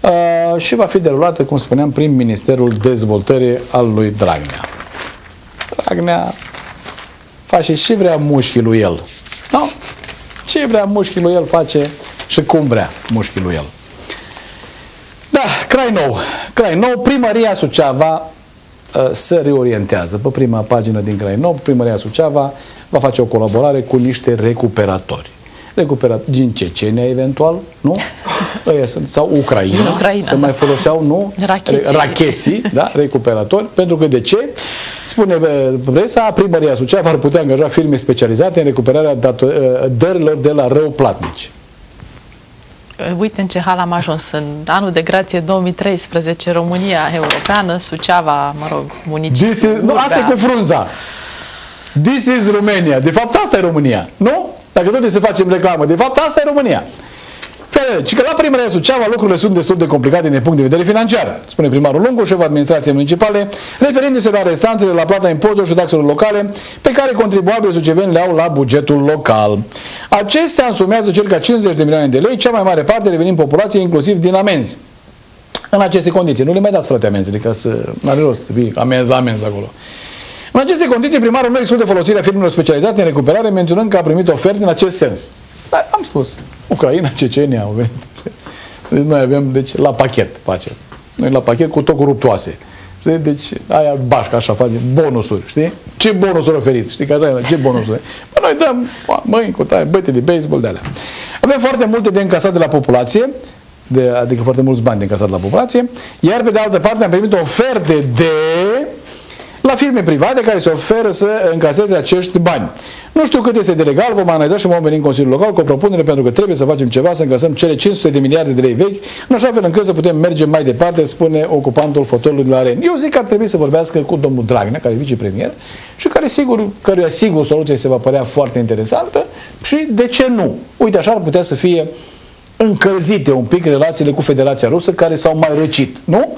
A: uh, și va fi derulată, cum spuneam, prin Ministerul Dezvoltării al lui Dragnea. Dragnea face și vrea mușchii lui el. Nu? Ce vrea mușchii lui el face și cum vrea mușchii lui el. Da, Crai Nou. Crai Nou, primăria Suceava Uh, se reorientează. Pe prima pagină din Crainou, Primăria Suceava va face o colaborare cu niște recuperatori. Recuperatori din Cecenia, eventual, nu? Ăia sunt, sau Ucraina,
B: Ucraina
A: se mai foloseau, nu?
B: Racheții.
A: Racheții, da? Recuperatori. Pentru că de ce? Spune presa, primăria Suceava ar putea angaja firme specializate în recuperarea uh, dărilor de la rău platnici.
B: Uite în ce hal am ajuns. În anul de grație 2013, România Europeană, Suceava, mă rog, municipiul.
A: This is, nu, asta e cu frunza. This is Romania. De fapt, asta e România. Nu? Dacă tot să facem reclamă. De fapt, asta e România. Și că la primăria Suceava lucrurile sunt destul de complicate din punct de vedere financiar, spune primarul Lungu, șeful administrației municipale, referindu-se la restanțele la plata impozitelor și taxelor locale pe care contribuabilii suceveni le au la bugetul local. Acestea însumează circa 50 de milioane de lei, cea mai mare parte revenind populației, inclusiv din amenzi. În aceste condiții, nu le mai dați frate amenzile, ca să are rost să fie amenzi la amenzi acolo. În aceste condiții, primarul nu exclude folosirea firmelor specializate în recuperare, menționând că a primit oferte în acest sens. Dar am spus, Ucraina, Cecenia au venit. Deci noi avem, deci, la pachet face. Noi la pachet cu tot ruptoase. Știi? Deci, aia bașca așa face, bonusuri, știi? Ce bonusuri oferiți? Știi că așa ce bonusuri? Bă, noi dăm mâini cu taie, băte de baseball, de alea. Avem foarte multe de încasat de la populație, de, adică foarte mulți bani de încasat de la populație, iar pe de altă parte am primit oferte de la firme private care se oferă să încaseze acești bani. Nu știu cât este de legal, vom analiza și vom veni în Consiliul Local cu o propunere pentru că trebuie să facem ceva, să încasăm cele 500 de miliarde de lei vechi, în așa fel încât să putem merge mai departe, spune ocupantul fotolului de la REN. Eu zic că ar trebui să vorbească cu domnul Dragnea, care e vicepremier, și care sigur, căruia sigur soluția se va părea foarte interesantă și de ce nu? Uite, așa ar putea să fie încălzite un pic relațiile cu Federația Rusă care s-au mai răcit, nu?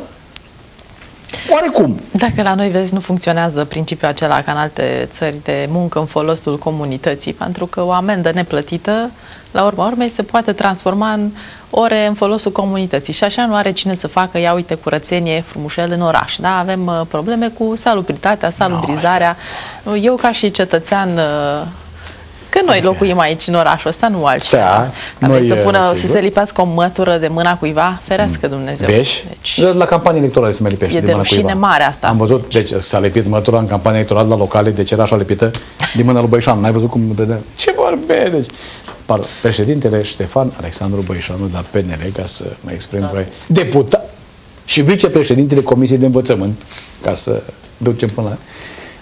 A: Oarecum.
B: Dacă la noi, vezi, nu funcționează principiul acela ca în alte țări de muncă în folosul comunității, pentru că o amendă neplătită, la urma urmei, se poate transforma în ore în folosul comunității. Și așa nu are cine să facă, ia uite, curățenie frumușel în oraș. Da? Avem uh, probleme cu salubritatea, salubrizarea. No, Eu, ca și cetățean uh, Că noi locuim aici în orașul ăsta, nu altceva. Da, Dar noi, să, pună, sigur. să se lipească o mătură de mâna cuiva, ferească Dumnezeu.
A: Vezi? Deci, la campanie electorale se mai lipește
B: e de, de mâna cuiva. mare asta.
A: Am văzut, deci s-a lipit mătura în campanie electorală la locale, deci era așa lipită din mâna lui Băișan. N-ai văzut cum de Ce vorbe? Deci, președintele Ștefan Alexandru Băișanu de la PNL, ca să mă exprim da. deputat și vicepreședintele Comisiei de Învățământ, ca să ducem până la...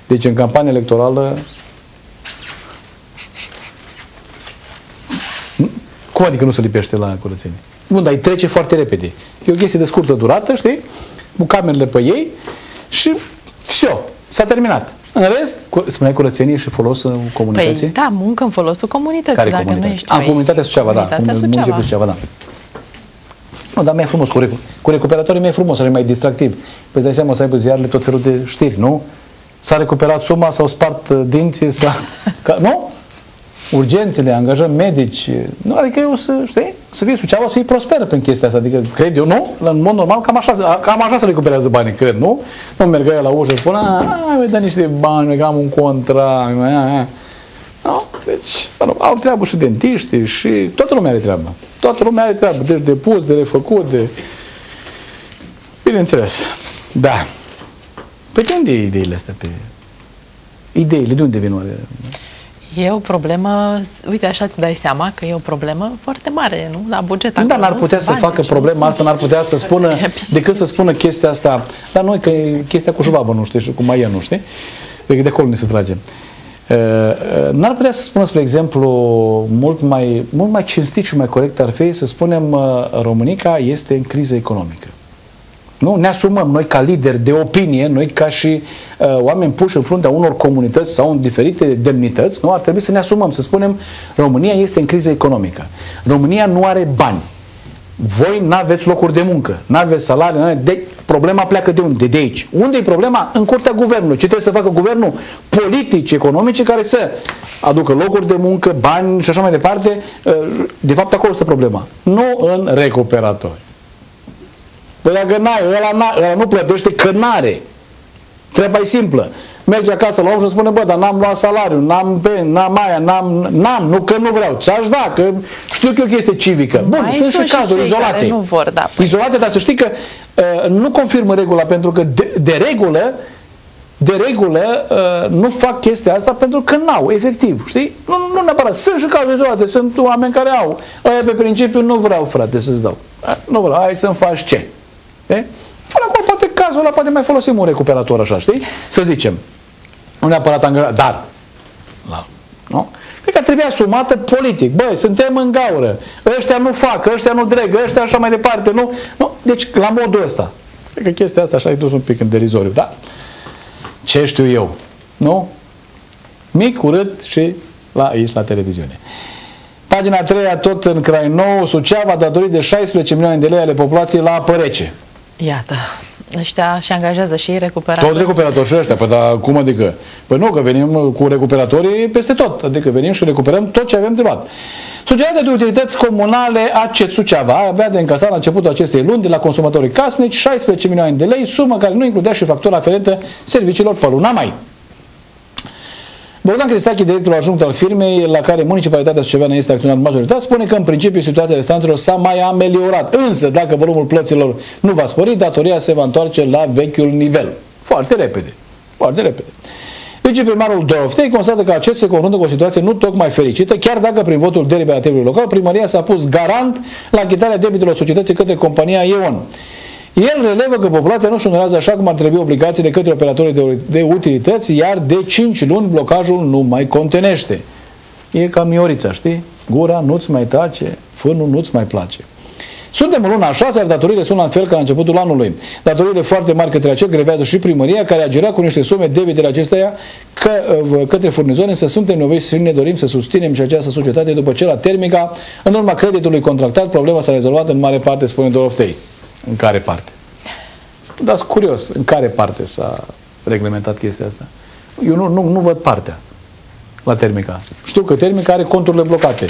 A: Deci în campanie Cum adică nu se lipește la curățenie? Bun, dar îi trece foarte repede. E o chestie de scurtă durată, știi? Cu camerele pe ei și știu, s-a terminat. În rest, spuneai curățenie și folosul comunității?
B: Păi, da, muncă în folosul comunității,
A: Care
B: dacă
A: comunitate?
B: nu ești...
A: Am,
B: păi,
A: comunitatea Suceava, da.
B: Comunitatea Suceava.
A: da. Nu, dar mai e frumos, cu, recu- cu recuperatorii mai frumos, are mai distractiv. Păi îți dai seama să aibă ziarele tot felul de știri, nu? S-a recuperat suma, s-au spart uh, dinții, s-a... Ca, nu? Urgențele, angajăm medici. Nu, adică eu să, știi, să fie Suceava, să fie prosperă prin chestia asta. Adică, cred eu, nu? În mod normal, cam așa, cam așa se recuperează banii, cred, nu? Nu mergă el la ușă și spune, a, mi dă niște bani, că am un contract, a, a. Nu? Deci, mă rog, au treabă și dentiștii și toată lumea are treabă. Toată lumea are treabă. Deci de pus, de refăcut, de... Bineînțeles. Da. Pe de unde e ideile astea? Pe... Ideile, de unde vin oare?
B: E o problemă, uite așa îți dai seama că e o problemă foarte mare, nu? La buget
A: Da,
B: acolo,
A: n-ar
B: nu
A: putea
B: sunt
A: să
B: bani,
A: facă
B: deci nu
A: problema
B: sunt
A: asta, n-ar putea să spună,
B: pisici.
A: decât să spună chestia asta, dar noi că e chestia cu șubabă, nu știi, și cu maia, nu știi? Deci de acolo ne se trage. Uh, uh, N-ar putea să spună, spre exemplu, mult mai, mult mai cinstit și mai corect ar fi să spunem uh, Românica este în criză economică. Nu? Ne asumăm noi ca lideri de opinie, noi ca și uh, oameni puși în fruntea unor comunități sau în diferite demnități, nu? ar trebui să ne asumăm, să spunem România este în criză economică. România nu are bani. Voi nu aveți locuri de muncă, nu aveți salarii, n-aveți- de, problema pleacă de unde? De aici. Unde e problema? În curtea guvernului. Ce trebuie să facă guvernul? Politici economice care să aducă locuri de muncă, bani și așa mai departe. Uh, De fapt, acolo este problema. Nu în recuperatori. Păi dacă n-ai, ăla, n-a, ăla nu plătește că n-are. Treaba e simplă. Merge acasă la om și îmi spune, bă, dar n-am luat salariu, n-am pe, n-am aia, n-am, n-am, nu că nu vreau. Ce-aș da? Că știu că e o chestie civică. Bun,
B: Mai
A: sunt,
B: sunt
A: și
B: și
A: cazuri
B: cei
A: izolate.
B: care nu vor, da, păi.
A: Izolate, dar să știi că uh, nu confirmă regula, pentru că de, de regulă de regulă uh, nu fac chestia asta pentru că n-au, efectiv, știi? Nu, nu neapărat. Sunt și cazuri izolate, sunt oameni care au. Aia pe principiu nu vreau, frate, să-ți dau. A, Nu vreau, hai să-mi faci ce? E? Până acolo, poate cazul ăla, poate mai folosim un recuperator așa, știi? Să zicem. Nu neapărat angajat, dar la, nu? Cred că trebuie asumată politic. Băi, suntem în gaură. Ăștia nu fac, ăștia nu dreg, ăștia așa mai departe. Nu? nu? Deci, la modul ăsta. Cred că chestia asta așa e dus un pic în derizoriu, da? Ce știu eu? Nu? Mic, urât și la aici, la televiziune. Pagina 3 tot în Crainou, Suceava, datorit de 16 milioane de lei ale populației la apă rece.
B: Iată, ăștia și angajează și ei recuperatori.
A: Tot recuperatori și ăștia, păi dar cum adică? Păi nu, că venim cu recuperatorii peste tot, adică venim și recuperăm tot ce avem de luat. Societatea de utilități comunale ACET Suceava avea de încasat la începutul acestei luni de la consumatorii casnici 16 milioane de lei, sumă care nu includea și factura aferentă serviciilor pe luna mai. Bogdan Cristache, directorul adjunct al firmei la care municipalitatea suceveană este acționar majoritar, spune că în principiu situația restaurantelor s-a mai ameliorat. Însă, dacă volumul plăților nu va spori, datoria se va întoarce la vechiul nivel. Foarte repede. Foarte repede. Viceprimarul Doroftei constată că acest se confruntă cu o situație nu tocmai fericită, chiar dacă prin votul deliberativului local primăria s-a pus garant la achitarea debitelor societății către compania Ion. El relevă că populația nu-și șonorează așa cum ar trebui obligațiile către operatorii de, de utilități, iar de 5 luni blocajul nu mai contenește. E ca Miorița, știi? Gura nu-ți mai tace, fânul nu-ți mai place. Suntem în luna a șasea, iar datoriile sunt la fel ca la începutul anului. Datoriile foarte mari către acel grevează și primăria, care a gerat cu niște sume debitele acesteia că, uh, către furnizori, însă suntem nevoiți și ne dorim să susținem și această societate după ce la Termica, în urma creditului contractat, problema s-a rezolvat în mare parte, spune Doroftei. În care parte? Dar sunt curios, în care parte s-a reglementat chestia asta? Eu nu, nu, nu văd partea la Termica. Știu că Termica are conturile blocate.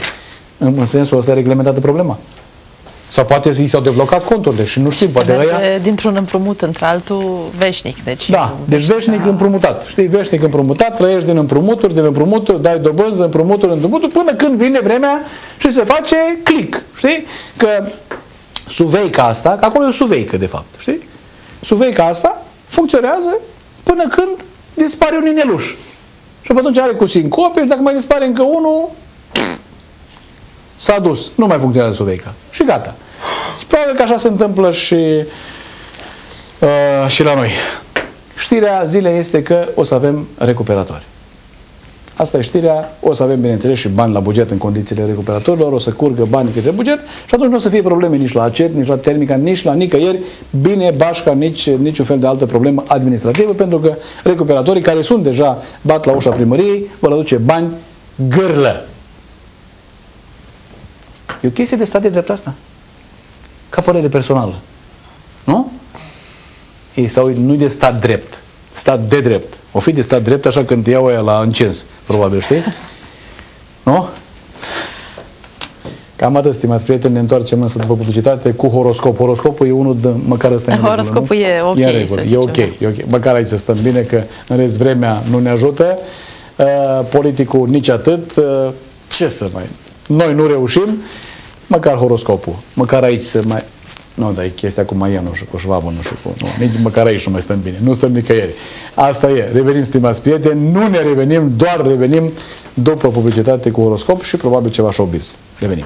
A: În, în sensul ăsta e reglementată problema. Sau poate i s-au deblocat conturile și nu știm,
B: Și se
A: poate
B: merge
A: ăia...
B: dintr-un împrumut într-altul veșnic. Deci
A: Da, deci veșnic împrumutat. Știi, veșnic împrumutat, trăiești din împrumuturi, din împrumuturi, dai dobânză, împrumuturi, împrumuturi, până când vine vremea și se face click. Știi? Că suveica asta, că acolo e o suveică, de fapt, știi? Suveica asta funcționează până când dispare un ineluș. Și pe atunci are cu sincope și dacă mai dispare încă unul, s-a dus. Nu mai funcționează suveica. Și gata. Și probabil că așa se întâmplă și, uh, și la noi. Știrea zilei este că o să avem recuperatori. Asta e știrea, o să avem, bineînțeles, și bani la buget în condițiile recuperatorilor, o să curgă banii către buget și atunci nu o să fie probleme nici la ACET, nici la Termica, nici la nicăieri, bine, bașca, nici niciun fel de altă problemă administrativă, pentru că recuperatorii care sunt deja bat la ușa primăriei, vor aduce bani gârlă. E o chestie de stat de drept asta. Ca părere personală. Nu? Ei, sau nu de stat drept. Stat de drept. O fi de stat drept așa când iau aia la încens, probabil, știi? Nu? Cam atât, stimați prieteni, ne întoarcem însă după publicitate cu horoscop. Horoscopul e unul de, măcar ăsta e
B: Horoscopul
A: regulă,
B: e ok,
A: e, regulă. e ok, e ok. Măcar aici să stăm bine, că în rest vremea nu ne ajută. Uh, politicul nici atât. Uh, ce să mai... Noi nu reușim, măcar horoscopul. Măcar aici să mai... Nu, dar e chestia cu Maianu și cu Șvabă, nu știu cum. Nu, nici măcar aici nu mai stăm bine. Nu stăm nicăieri. Asta e. Revenim, stimați prieteni. Nu ne revenim, doar revenim după publicitate cu horoscop și probabil ceva showbiz. Revenim.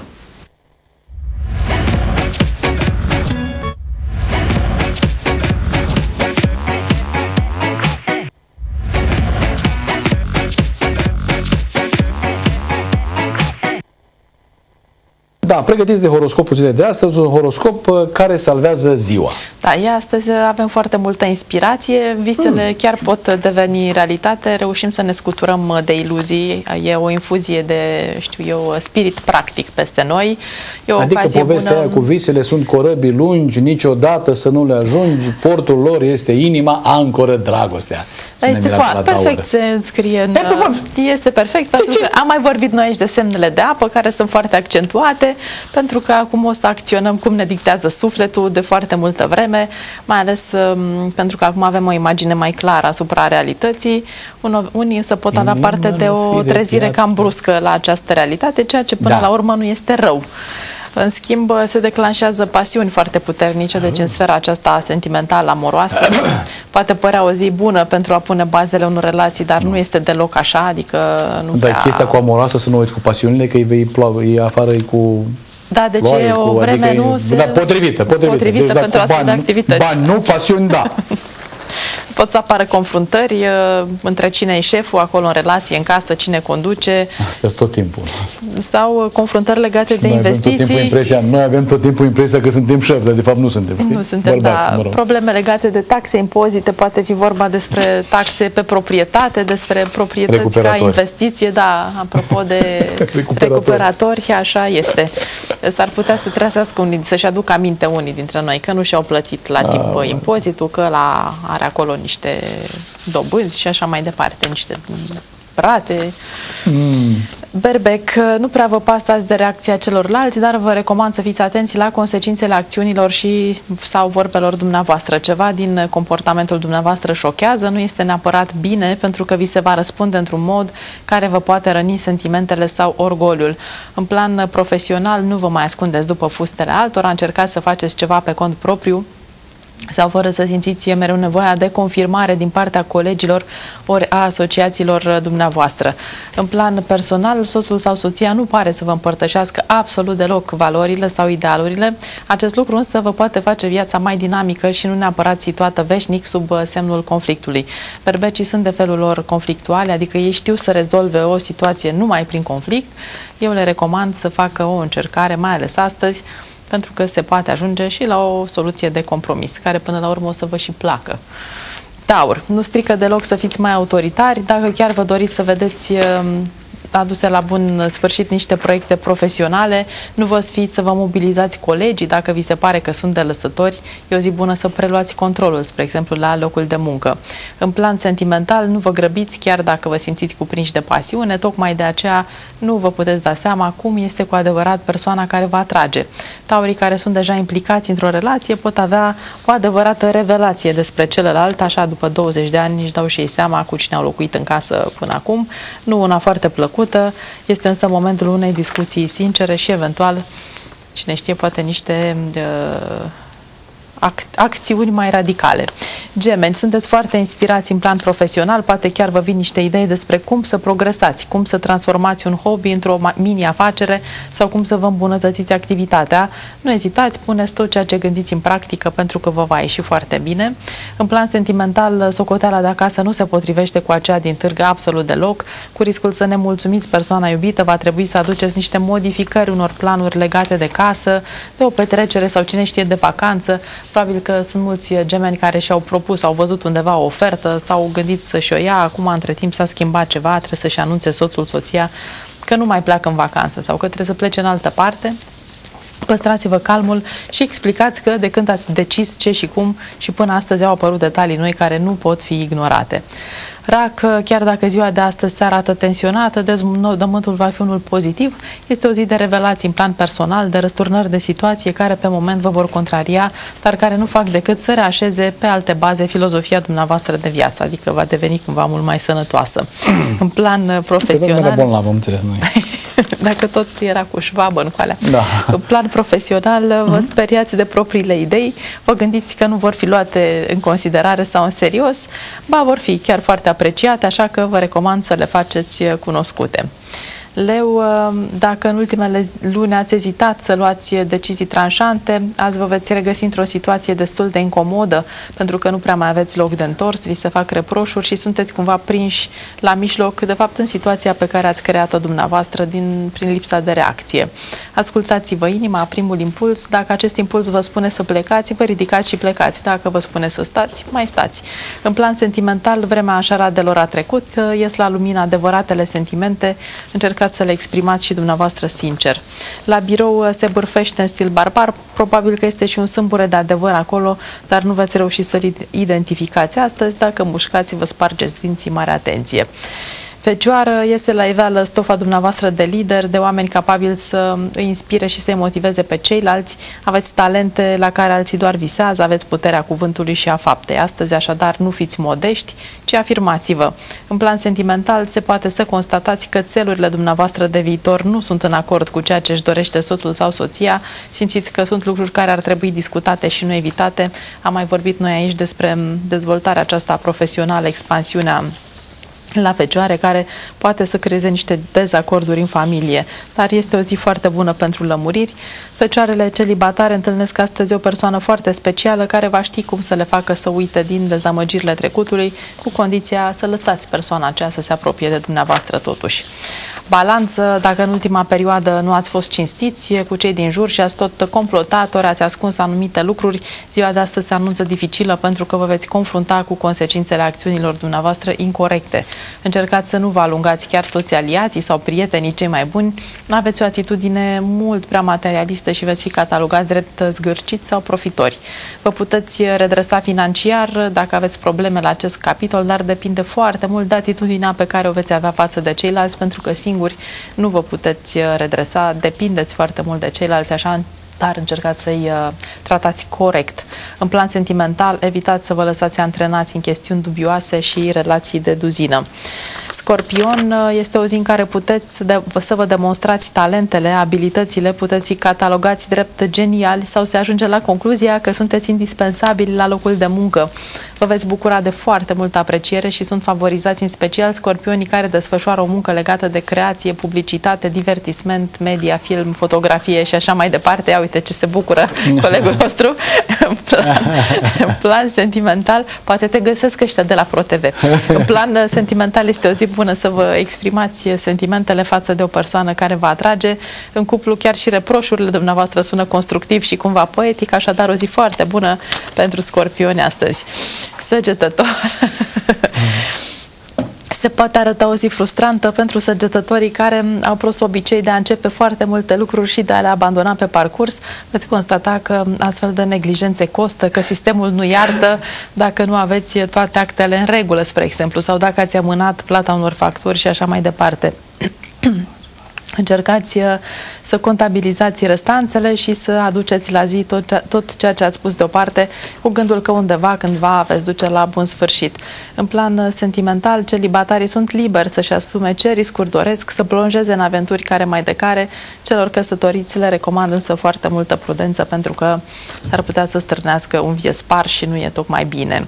A: Da, pregătiți de horoscopul zilei de astăzi, un horoscop uh, care salvează ziua.
B: Da, e astăzi avem foarte multă inspirație, visele mm. chiar pot deveni realitate, reușim să ne scuturăm uh, de iluzii, e o infuzie de, știu eu, spirit practic peste noi. E o
A: adică
B: ocazie
A: povestea
B: bună...
A: aia cu visele sunt corăbii lungi, niciodată să nu le ajungi, portul lor este inima, ancoră dragostea.
B: Da, este foarte perfect, se înscrie în... E, este perfect, pentru că am mai vorbit noi aici de semnele de apă, care sunt foarte accentuate, pentru că acum o să acționăm cum ne dictează sufletul de foarte multă vreme, mai ales um, pentru că acum avem o imagine mai clară asupra realității. Unii însă pot avea parte de o trezire cam bruscă la această realitate, ceea ce până da. la urmă nu este rău. În schimb, se declanșează pasiuni foarte puternice, deci în sfera aceasta sentimentală, amoroasă, poate părea o zi bună pentru a pune bazele unor relații, dar nu este deloc așa, adică nu
A: Dar
B: prea...
A: chestia cu amoroasă să nu uiți cu pasiunile, că îi vei ploavă, e afară e cu
B: da, deci e o cu, vreme adică nu
A: se... Da, potrivită, potrivită.
B: Potrivită deci, pentru astfel de activități.
A: Bani nu, pasiuni da.
B: pot să apară confruntări uh, între cine e șeful acolo în relație, în casă, cine conduce.
A: Asta tot timpul.
B: Sau uh, confruntări legate de
A: noi
B: investiții.
A: Avem tot timpul impresia, noi avem tot timpul impresia că suntem șef, dar de fapt nu suntem. Știi?
B: Nu suntem, Bărbați, da. Mă rog. Probleme legate de taxe, impozite, poate fi vorba despre taxe pe proprietate, despre proprietăți ca investiție, da, apropo de recuperatori, recuperatori așa este. S-ar putea să treasească unii, să-și aducă aminte unii dintre noi că nu și-au plătit la timp A, uh, impozitul, că la are acolo niște dobânzi și așa mai departe, niște rate. Mm. Berbec, nu prea vă pasă azi de reacția celorlalți, dar vă recomand să fiți atenți la consecințele acțiunilor și sau vorbelor dumneavoastră. Ceva din comportamentul dumneavoastră șochează, nu este neapărat bine pentru că vi se va răspunde într-un mod care vă poate răni sentimentele sau orgoliul. În plan profesional, nu vă mai ascundeți după fustele altora, încercați să faceți ceva pe cont propriu, sau fără să simțiți mereu nevoia de confirmare din partea colegilor ori a asociațiilor dumneavoastră. În plan personal, soțul sau soția nu pare să vă împărtășească absolut deloc valorile sau idealurile. Acest lucru însă vă poate face viața mai dinamică și nu neapărat situată veșnic sub semnul conflictului. Berbecii sunt de felul lor conflictuale, adică ei știu să rezolve o situație numai prin conflict. Eu le recomand să facă o încercare, mai ales astăzi, pentru că se poate ajunge și la o soluție de compromis, care până la urmă o să vă și placă. Taur, nu strică deloc să fiți mai autoritari, dacă chiar vă doriți să vedeți um, aduse la bun sfârșit niște proiecte profesionale, nu vă sfiți să vă mobilizați colegii dacă vi se pare că sunt de lăsători, e o zi bună să preluați controlul, spre exemplu la locul de muncă. În plan sentimental, nu vă grăbiți chiar dacă vă simțiți cuprinși de pasiune, tocmai de aceea nu vă puteți da seama cum este cu adevărat persoana care vă atrage. Taurii care sunt deja implicați într-o relație pot avea o adevărată revelație despre celălalt, așa după 20 de ani își dau și ei seama cu cine au locuit în casă până acum, nu una foarte plăcută, plăcută. Este însă momentul unei discuții sincere și eventual, cine știe, poate niște uh, ac- acțiuni mai radicale. Gemeni, sunteți foarte inspirați în plan profesional, poate chiar vă vin niște idei despre cum să progresați, cum să transformați un hobby într-o mini-afacere sau cum să vă îmbunătățiți activitatea. Nu ezitați, puneți tot ceea ce gândiți în practică pentru că vă va ieși foarte bine. În plan sentimental, socoteala de acasă nu se potrivește cu aceea din târgă absolut deloc. Cu riscul să ne mulțumiți persoana iubită, va trebui să aduceți niște modificări unor planuri legate de casă, de o petrecere sau cine știe de vacanță. Probabil că sunt mulți gemeni care și-au propus, au văzut undeva o ofertă, s-au gândit să-și o ia, acum între timp s-a schimbat ceva, trebuie să-și anunțe soțul, soția că nu mai pleacă în vacanță sau că trebuie să plece în altă parte. Păstrați-vă calmul și explicați că de când ați decis ce și cum și până astăzi au apărut detalii noi care nu pot fi ignorate. Rac, chiar dacă ziua de astăzi se arată tensionată, dezmământul va fi unul pozitiv. Este o zi de revelații în plan personal, de răsturnări de situație care pe moment vă vor contraria, dar care nu fac decât să reașeze pe alte baze filozofia dumneavoastră de viață, adică va deveni cumva mult mai sănătoasă. în plan profesional...
A: Bun la înțeles noi.
B: dacă tot era cu șvabă în coalea.
A: Da.
B: În plan profesional, vă mhm. speriați de propriile idei, vă gândiți că nu vor fi luate în considerare sau în serios, ba vor fi chiar foarte apreciate, așa că vă recomand să le faceți cunoscute. Leu, uh, dacă în ultimele luni ați ezitat să luați decizii tranșante, azi vă veți regăsi într-o situație destul de incomodă, pentru că nu prea mai aveți loc de întors, vi se fac reproșuri și sunteți cumva prinși la mijloc, de fapt în situația pe care ați creat-o dumneavoastră din, prin lipsa de reacție. Ascultați-vă inima, primul impuls, dacă acest impuls vă spune să plecați, vă ridicați și plecați. Dacă vă spune să stați, mai stați. În plan sentimental, vremea așaradelor a trecut, ies la lumină adevăratele sentimente, încercați încercați să le exprimați și dumneavoastră sincer. La birou uh, se bârfește în stil barbar, probabil că este și un sâmbure de adevăr acolo, dar nu veți reuși să-l identificați astăzi. Dacă mușcați, vă spargeți dinții, mare atenție. Fecioară iese la iveală stofa dumneavoastră de lider, de oameni capabili să îi inspire și să-i motiveze pe ceilalți. Aveți talente la care alții doar visează, aveți puterea cuvântului și a faptei. Astăzi, așadar, nu fiți modești, ci afirmați-vă. În plan sentimental, se poate să constatați că țelurile dumneavoastră de viitor nu sunt în acord cu ceea ce își dorește soțul sau soția. Simțiți că sunt lucruri care ar trebui discutate și nu evitate. Am mai vorbit noi aici despre dezvoltarea aceasta profesională, expansiunea la fecioare care poate să creeze niște dezacorduri în familie, dar este o zi foarte bună pentru lămuriri. Fecioarele celibatare întâlnesc astăzi o persoană foarte specială care va ști cum să le facă să uite din dezamăgirile trecutului, cu condiția să lăsați persoana aceea să se apropie de dumneavoastră totuși. Balanță, dacă în ultima perioadă nu ați fost cinstiți cu cei din jur și ați tot complotat, ori ați ascuns anumite lucruri, ziua de astăzi se anunță dificilă pentru că vă veți confrunta cu consecințele acțiunilor dumneavoastră incorrecte. Încercați să nu vă alungați chiar toți aliații sau prietenii cei mai buni. Aveți o atitudine mult prea materialistă și veți fi catalogați drept zgârciți sau profitori. Vă puteți redresa financiar dacă aveți probleme la acest capitol, dar depinde foarte mult de atitudinea pe care o veți avea față de ceilalți, pentru că singuri nu vă puteți redresa, depindeți foarte mult de ceilalți, așa dar încercați să-i uh, tratați corect. În plan sentimental, evitați să vă lăsați antrenați în chestiuni dubioase și relații de duzină. Scorpion uh, este o zi în care puteți de, să vă demonstrați talentele, abilitățile, puteți fi catalogați drept geniali sau se ajunge la concluzia că sunteți indispensabili la locul de muncă. Vă veți bucura de foarte multă apreciere și sunt favorizați în special scorpionii care desfășoară o muncă legată de creație, publicitate, divertisment, media, film, fotografie și așa mai departe. Ia uite ce se bucură colegul nostru. în, plan, în plan sentimental, poate te găsesc ăștia de la ProTV. În plan sentimental este o zi bună să vă exprimați sentimentele față de o persoană care vă atrage. În cuplu chiar și reproșurile dumneavoastră sună constructiv și cumva poetic, așadar o zi foarte bună pentru scorpioni astăzi. Săgetător. se poate arăta o zi frustrantă pentru săgetătorii care au prost obicei de a începe foarte multe lucruri și de a le abandona pe parcurs. Veți constata că astfel de neglijențe costă, că sistemul nu iartă dacă nu aveți toate actele în regulă, spre exemplu, sau dacă ați amânat plata unor facturi și așa mai departe. Încercați uh, să contabilizați restanțele și să aduceți la zi tot, tot ceea ce ați spus deoparte cu gândul că undeva, cândva veți duce la bun sfârșit. În plan uh, sentimental, celibatarii sunt liberi să-și asume ce riscuri doresc, să plonjeze în aventuri care mai de care. Celor căsătoriți le recomand însă foarte multă prudență pentru că ar putea să strânească un vie spar și nu e tocmai bine.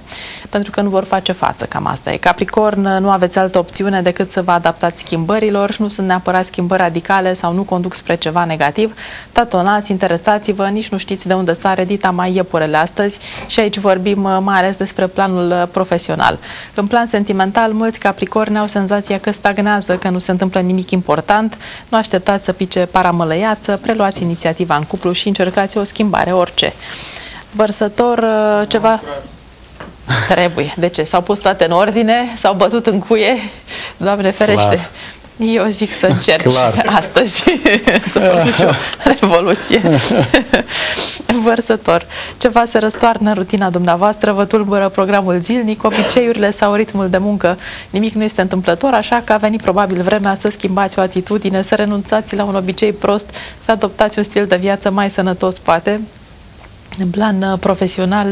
B: Pentru că nu vor face față, cam asta e. Capricorn, uh, nu aveți altă opțiune decât să vă adaptați schimbărilor, nu sunt neapărat schimbări radicale sau nu conduc spre ceva negativ, tatonați, interesați-vă, nici nu știți de unde sare dita mai iepurele astăzi și aici vorbim uh, mai ales despre planul uh, profesional. În plan sentimental, mulți capricorni au senzația că stagnează, că nu se întâmplă nimic important, nu așteptați să pice paramălăiață, preluați inițiativa în cuplu și încercați o schimbare, orice. Vărsător, uh, ceva... Trebuie. De ce? S-au pus toate în ordine? S-au bătut în cuie? Doamne ferește! Clar. Eu zic să încerci Clar. astăzi să produci o revoluție. Vărsător. Ceva se răstoarnă în rutina dumneavoastră, vă tulbură programul zilnic, obiceiurile sau ritmul de muncă. Nimic nu este întâmplător, așa că a venit probabil vremea să schimbați o atitudine, să renunțați la un obicei prost, să adoptați un stil de viață mai sănătos, poate, în plan uh, profesional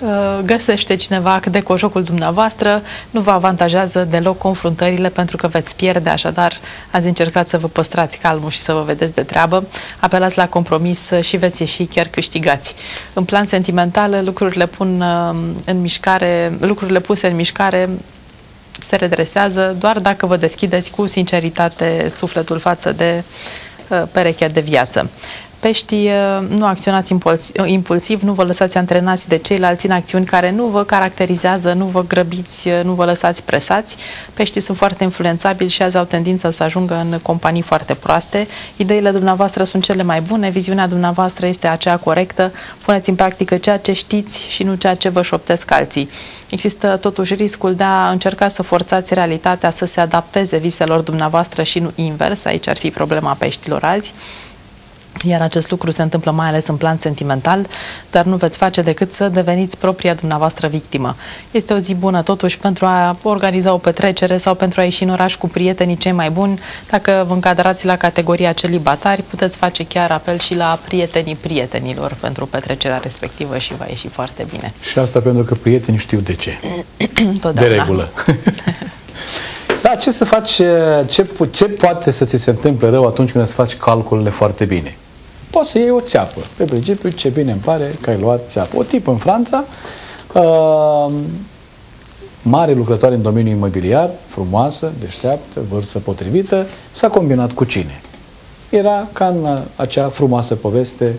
B: uh, găsește cineva de cu jocul dumneavoastră, nu vă avantajează deloc confruntările pentru că veți pierde, așadar ați încercat să vă păstrați calmul și să vă vedeți de treabă, apelați la compromis și veți ieși chiar câștigați. În plan sentimental, lucrurile pun uh, în mișcare, lucrurile puse în mișcare se redresează doar dacă vă deschideți cu sinceritate sufletul față de perechea de viață. Peștii, uh, nu acționați uh, impulsiv, nu vă lăsați antrenați de ceilalți în acțiuni care nu vă caracterizează, nu vă grăbiți, uh, nu vă lăsați presați. Peștii sunt foarte influențabili și azi au tendința să ajungă în companii foarte proaste. Ideile dumneavoastră sunt cele mai bune, viziunea dumneavoastră este aceea corectă, puneți în practică ceea ce știți și nu ceea ce vă șoptesc alții. Există totuși riscul de a încerca să forțați realitatea să se adapteze viselor dumneavoastră și nu invers, aici ar fi problema peștilor azi iar acest lucru se întâmplă mai ales în plan sentimental, dar nu veți face decât să deveniți propria dumneavoastră victimă. Este o zi bună totuși pentru a organiza o petrecere sau pentru a ieși în oraș cu prietenii cei mai buni. Dacă vă încadrați la categoria celibatari, puteți face chiar apel și la prietenii prietenilor pentru petrecerea respectivă și va ieși foarte bine.
A: Și asta pentru că prietenii știu de ce. de regulă. Da, ce să faci, ce, ce poate să ți se întâmple rău atunci când îți faci calculele foarte bine? Poți să iei o țeapă. Pe principiu, ce bine îmi pare că ai luat țeapă. O tip în Franța, uh, mare lucrătoare în domeniul imobiliar, frumoasă, deșteaptă, vârstă potrivită, s-a combinat cu cine? Era ca în acea frumoasă poveste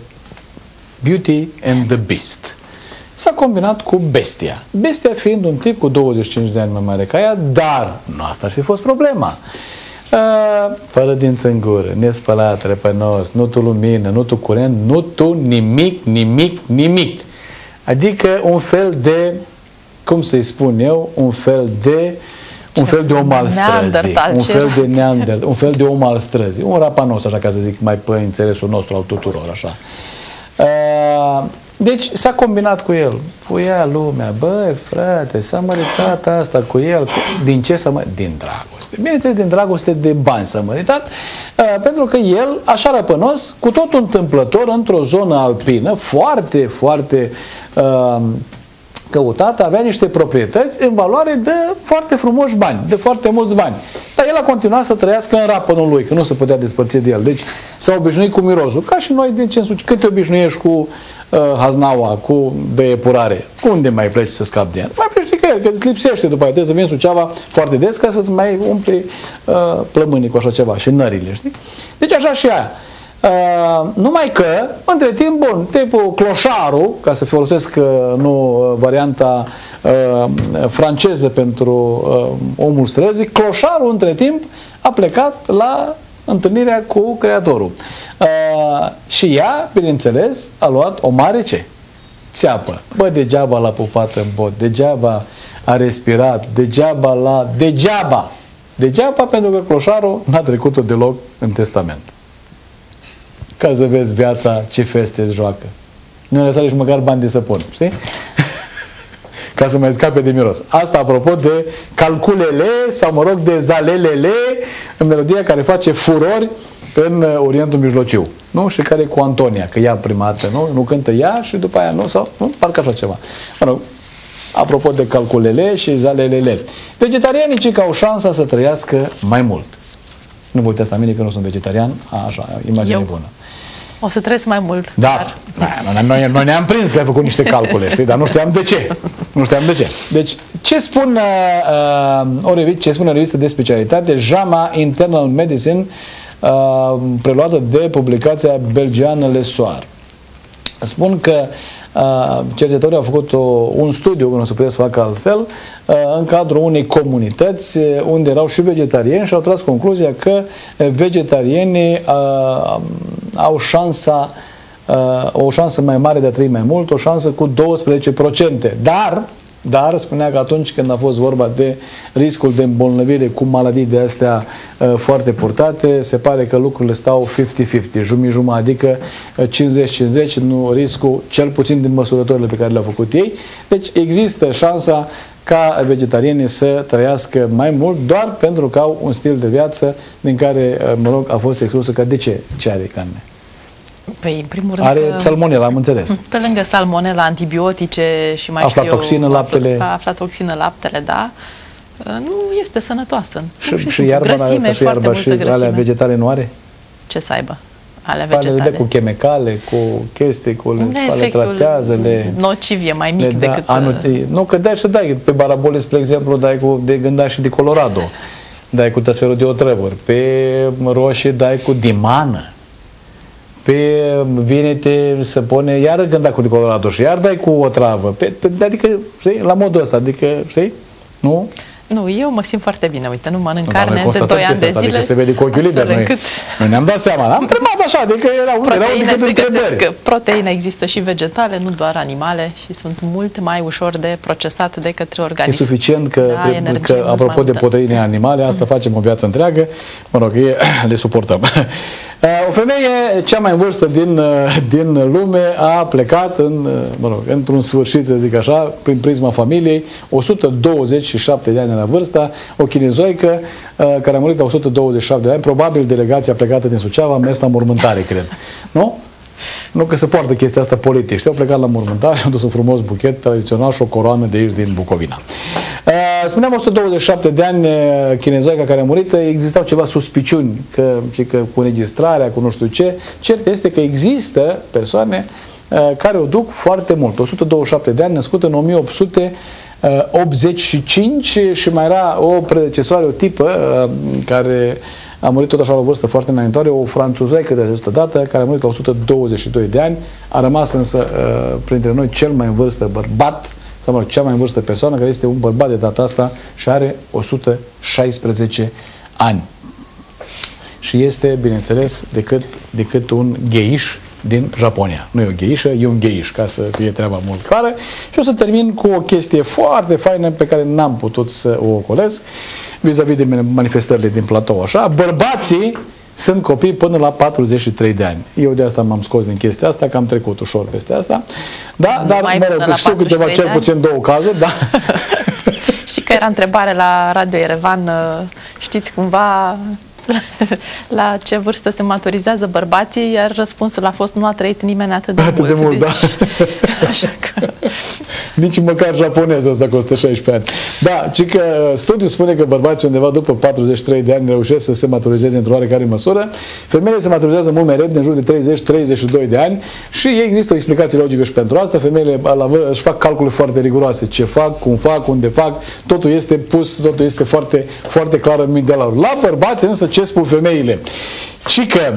A: Beauty and the Beast. S-a combinat cu Bestia. Bestia fiind un tip cu 25 de ani mai mare ca ea, dar nu asta ar fi fost problema. A, fără dinți în gură, nespălat, repănos, nu tu lumină, nu tu curent, nu tu nimic, nimic, nimic. Adică un fel de, cum să-i spun eu, un fel de un fel de om al străzii, un fel de neander, un fel de om al străzii, un rapanos, așa ca să zic, mai pe înțelesul nostru al tuturor, așa. Uh, deci s-a combinat cu el. Fuia lumea, băi, frate, s-a măritat asta cu el. Cu... Din ce să mă... Din dragoste. Bineînțeles, din dragoste de bani s-a măritat, uh, pentru că el, așa răpănos, cu tot întâmplător, într-o zonă alpină, foarte, foarte uh, căutată, avea niște proprietăți în valoare de foarte frumoși bani, de foarte mulți bani. Dar el a continuat să trăiască în rapănul lui, că nu se putea despărți de el. Deci s-a obișnuit cu mirosul, ca și noi din ce însuși. Cât te obișnuiești cu uh, haznaua, cu de epurare, cu unde mai pleci să scapi de ea? Mai pleci că el, că îți lipsește după aceea, trebuie să vin Suceava foarte des ca să-ți mai umple uh, plămânii cu așa ceva și nările, știi? Deci așa și aia. Uh, numai că, între timp, bun, tipul cloșarul, ca să folosesc uh, nu uh, varianta uh, franceză pentru uh, omul străzii, cloșarul, între timp, a plecat la întâlnirea cu Creatorul. Uh, și ea, bineînțeles, a luat o mare ce? Țeapă. Bă, degeaba l-a pupat în bot, degeaba a respirat, degeaba la... Degeaba! Degeaba pentru că cloșarul n-a trecut-o deloc în testament ca să vezi viața ce feste îți joacă. Nu lăsa nici măcar bani de săpun, știi? ca să mai scape de miros. Asta apropo de calculele sau, mă rog, de zalelele în melodia care face furori în uh, Orientul Mijlociu, nu? Și care e cu Antonia, că ea prima dată, nu? Nu cântă ea și după aia nu? Sau, nu? Parcă așa ceva. Mă rog, apropo de calculele și zalelele. Vegetarianii cei că au șansa să trăiască mai mult. Nu vă uitați la mine că nu sunt vegetarian, a, așa, imagine
B: Eu.
A: bună.
B: O să trăiesc mai mult.
A: Da, noi, noi, noi ne-am prins că ai făcut niște calcule, știi, dar nu știam de ce. Nu știam de ce. Deci, ce spun uh, o revistă, ce spune o revistă de specialitate, JAMA Internal Medicine, uh, preluată de publicația belgiană Le Soir. Spun că uh, cercetătorii au făcut o, un studiu, nu se putea să facă altfel, uh, în cadrul unei comunități uh, unde erau și vegetariani și au tras concluzia că uh, vegetarienii uh, au șansa uh, o șansă mai mare de a trăi mai mult, o șansă cu 12%. Dar, dar spunea că atunci când a fost vorba de riscul de îmbolnăvire cu maladii de astea uh, foarte purtate, se pare că lucrurile stau 50-50, jumii-jumă, adică uh, 50-50, nu riscul, cel puțin din măsurătorile pe care le-au făcut ei. Deci există șansa ca vegetarienii să trăiască mai mult doar pentru că au un stil de viață din care, uh, mă rog, a fost exclusă că de ce? Ce are carne?
B: Păi, în primul rând
A: Are
B: că,
A: salmonella, am înțeles.
B: pe lângă salmonela, antibiotice și mai
A: Aflatoxină,
B: știu eu,
A: laptele.
B: afla- Aflatoxină, laptele, da. Nu este sănătoasă. Pur
A: Și, și
B: simplu.
A: iarba
B: grăsime,
A: asta și
B: foarte
A: iarba și
B: multă grăsime.
A: alea vegetale nu are?
B: Ce să aibă? Ale
A: Alea
B: vegetale.
A: de cu chemicale, cu chestii, cu le,
B: Unde
A: le
B: efectul
A: tratează, le...
B: nociv e mai mic
A: le da,
B: decât...
A: anul,
B: uh,
A: nu, că dai și dai. Pe Barabole, spre exemplu, dai cu de gândaș și de Colorado. Dai cu tot felul de otrăvuri. Pe roșii dai cu dimană. Pe vinete se pune iară gânda cu de Colorado și iar dai cu o travă. Pe, adică, știi, la modul ăsta, adică, știi? Nu?
B: Nu, eu mă simt foarte bine. Uite, nu mănânc
A: Nu, dar noi
B: carne de
A: constatăm
B: 2 ani
A: chestia
B: de
A: asta,
B: zile.
A: Adică se vede cu ochiul liber.
B: astfel
A: Noi,
B: încât
A: noi ne-am dat seama. Am întrebat așa, adică erau, erau
B: proteine
A: decât
B: se
A: întrebări.
B: găsesc. Proteine există și vegetale, nu doar animale și sunt mult mai ușor de procesat de către
A: E
B: organism.
A: suficient că,
B: Da, energie
A: că
B: mult mai
A: apropo de
B: multă.
A: proteine animale, asta facem o viață întreagă, mă rog, e, le suportăm. O femeie, cea mai în vârstă din, din lume, a plecat în, mă rog, într-un sfârșit, să zic așa, prin prisma familiei, 127 de ani la vârsta, o chinezoică care a murit la 127 de ani, probabil delegația plecată din Suceava a mers la mormântare, cred. Nu? Nu că se poartă chestia asta politic. Știu, au plecat la mormântare, au dus un frumos buchet tradițional și o coroană de aici din Bucovina. Uh, Spuneam 127 de ani uh, chinezoica care a murit, uh, existau ceva suspiciuni că, și că cu înregistrarea, cu nu știu ce. Cert este că există persoane uh, care o duc foarte mult. 127 de ani, născută în 1885 și mai era o predecesoare, o tipă uh, care a murit tot așa la o vârstă foarte înaintoare, o franțuzoică de această dată, care a murit la 122 de ani, a rămas însă uh, printre noi cel mai în vârstă bărbat, sau mă rog, cea mai în vârstă persoană, care este un bărbat de data asta și are 116 ani. Și este, bineînțeles, decât, decât un gheiș din Japonia. Nu e o gheișă, e un gheiș, ca să fie treaba mult clară. Și o să termin cu o chestie foarte faină pe care n-am putut să o ocolesc vis-a-vis de manifestările din platou. Așa, bărbații sunt copii până la 43 de ani. Eu de asta m-am scos din chestia asta, că am trecut ușor peste asta. Da, dar,
B: Numai
A: mă
B: până
A: rog,
B: la
A: știu câteva,
B: 43
A: cel
B: de ani?
A: puțin două cazuri, da.
B: Știi că era întrebare la Radio Erevan, uh, știți cumva la ce vârstă se maturizează bărbații, iar răspunsul a fost nu a trăit nimeni atât de
A: Atât
B: mult.
A: de mult, da.
B: Așa că...
A: Nici măcar japonezul ăsta costă 16 ani. Da, ci că studiul spune că bărbații undeva după 43 de ani reușesc să se maturizeze într-o oarecare măsură. Femeile se maturizează mult mai repede, în jur de 30-32 de ani și există o explicație logică și pentru asta. Femeile la vă, își fac calcule foarte riguroase. Ce fac, cum fac, unde fac, totul este pus, totul este foarte, foarte clar în mintea lor. La bărbați însă ce spun femeile? Ci că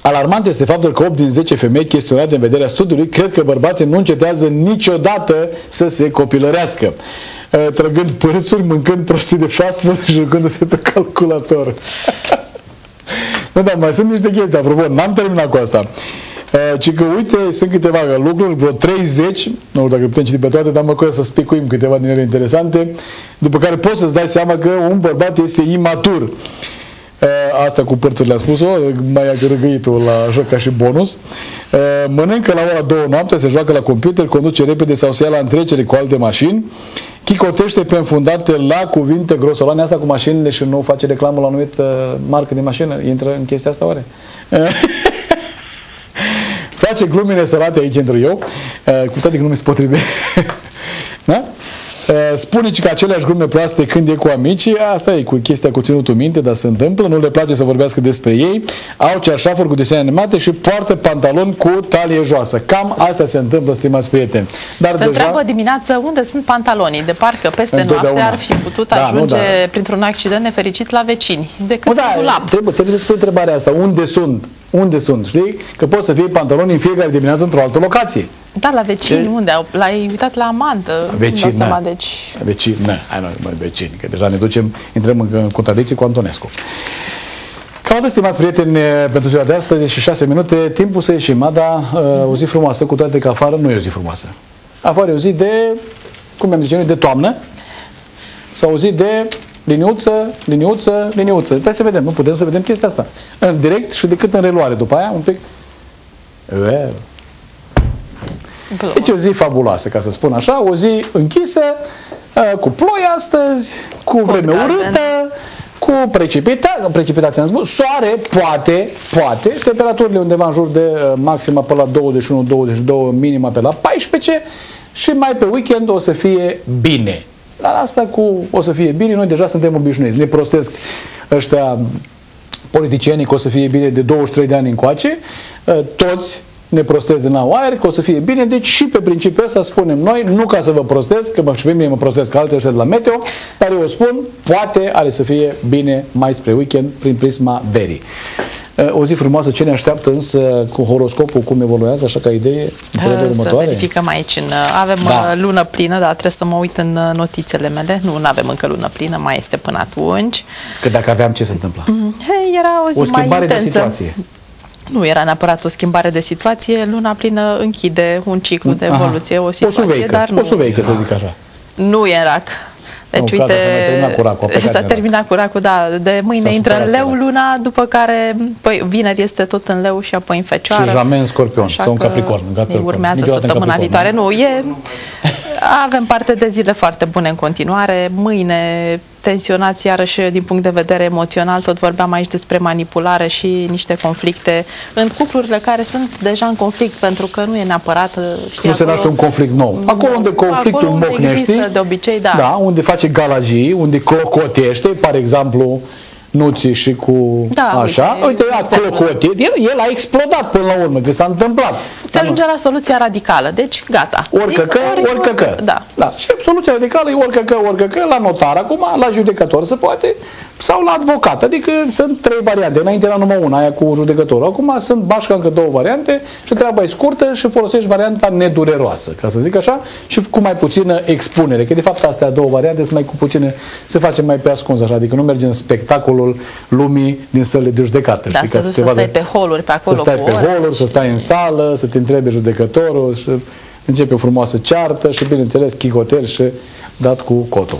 A: Alarmant este faptul că 8 din 10 femei chestionate în vederea studiului cred că bărbații nu încetează niciodată să se copilărească, uh, trăgând pârțuri, mâncând prostii de fast food și jucându-se pe calculator. nu, dar mai sunt niște chestii, apropo, n-am terminat cu asta. Uh, ci că, uite, sunt câteva lucruri, vreo 30, nu știu dacă putem citi pe toate, dar măcar să spicuim câteva din ele interesante, după care poți să-ți dai seama că un bărbat este imatur. Uh, Asta cu părțurile a spus-o, mai a gărgăit-o la așa ca și bonus. Uh, Mănâncă la ora 2 noaptea, se joacă la computer, conduce repede sau se ia la întrecere cu alte mașini, chicotește pe înfundate la cuvinte grosolane asta cu mașinile și nu face reclamă la o anumită marcă de mașină. Intră în chestia asta oare? face glumine sărate aici, intru eu. Cu toate glume se potrive. da? Eh, spune că aceleași glume proaste când e cu amicii, asta e cu chestia cu ținutul minte, dar se întâmplă, nu le place să vorbească despre ei, au cearșafuri cu desene animate și poartă pantaloni cu talie joasă. Cam asta se întâmplă, stimați prieteni.
B: Dar se deja... întreabă dimineață unde sunt pantalonii, de parcă peste noapte ar fi putut da, ajunge nu, da. printr-un accident nefericit la vecini, decât
A: da, trebuie, trebuie să spui întrebarea asta, unde sunt? Unde sunt? Știi? Că poți să fie pantaloni în fiecare dimineață într-o altă locație.
B: Da, la vecini, de... unde? L-ai uitat la amantă.
A: Vecini, seama, deci... Vecini, nu, hai noi, noi vecini, că deja ne ducem, intrăm în contradicție cu Antonescu. Cam atât, stimați prieteni, pentru ziua de astăzi și șase minute, timpul să ieșim, Ada, uh, o zi frumoasă, cu toate că afară nu e o zi frumoasă. Afară e o zi de, cum am zice noi, de toamnă, sau o zi de liniuță, liniuță, liniuță. Hai să vedem, nu putem să vedem chestia asta. În direct și decât în reluare. După aia, un pic... Well. Deci o zi fabuloasă, ca să spun așa, o zi închisă, uh, cu ploi astăzi, cu vreme urâtă, cu precipita, precipitații am spus, soare, poate, poate, temperaturile undeva în jur de uh, maxima pe la 21-22, minima pe la 14 și mai pe weekend o să fie bine. Dar asta cu o să fie bine, noi deja suntem obișnuiți. Ne prostesc ăștia politicienii că o să fie bine de 23 de ani încoace, uh, toți ne prostez din nou aer, că o să fie bine, deci și pe principiul ăsta spunem noi, nu ca să vă prostez, că și pe mine mă prostez ca alții ăștia de la meteo, dar eu spun, poate are să fie bine mai spre weekend prin prisma verii. O zi frumoasă, ce ne așteaptă însă cu horoscopul, cum evoluează, așa ca idee,
B: în Să verificăm aici. În, avem da. Uh, lună plină, dar trebuie să mă uit în uh, notițele mele. Nu, nu avem încă lună plină, mai este până atunci.
A: Că dacă aveam, ce se întâmplă?
B: Mm, hey, era o zi
A: o schimbare
B: mai intensă.
A: de situație.
B: Nu era neapărat o schimbare de situație, luna plină închide un ciclu de evoluție, Aha. o situație,
A: o suveică,
B: dar nu...
A: O suveică, să zic așa.
B: Nu e rac. Deci, nu, uite, s-a terminat cu racul, da. De mâine intră în leu luna, după care, păi, vineri este tot în leu și apoi în fecioară.
A: Și jamen în scorpion, sau în capricorn. În capricorn.
B: Urmează Niciodată săptămâna viitoare. Nu, e... Avem parte de zile foarte bune în continuare. Mâine tensionați iarăși din punct de vedere emoțional, tot vorbeam aici despre manipulare și niște conflicte în cuplurile care sunt deja în conflict, pentru că nu e neapărat...
A: Știi, nu se naște un conflict nou. Acolo unde conflictul acolo unde mocnește,
B: de obicei, da.
A: da. unde face galagii, unde clocotește, par exemplu, nuții și cu da, așa, uite, uite a clocotit, el, el a explodat până la urmă, că s-a întâmplat.
B: Se ajunge la soluția radicală, deci gata.
A: Oricăcă, oricăcă.
B: Da.
A: da. Și soluția radicală e oricăcă, oricăcă, la notar acum, la judecător se poate, sau la avocat. Adică sunt trei variante. Înainte era numai una, aia cu judecătorul. Acum sunt bașca încă două variante și treaba e scurtă și folosești varianta nedureroasă, ca să zic așa, și cu mai puțină expunere. Că de fapt astea două variante sunt mai cu puține, se face mai pe ascuns așa, adică nu merge în spectacolul lumii din sălile de judecată.
B: Da, știi, ca să, să stai pe holuri pe acolo.
A: Să stai pe holuri, să stai în sală, să te întrebe judecătorul și începe o frumoasă ceartă și bineînțeles chicotel și dat cu cotul.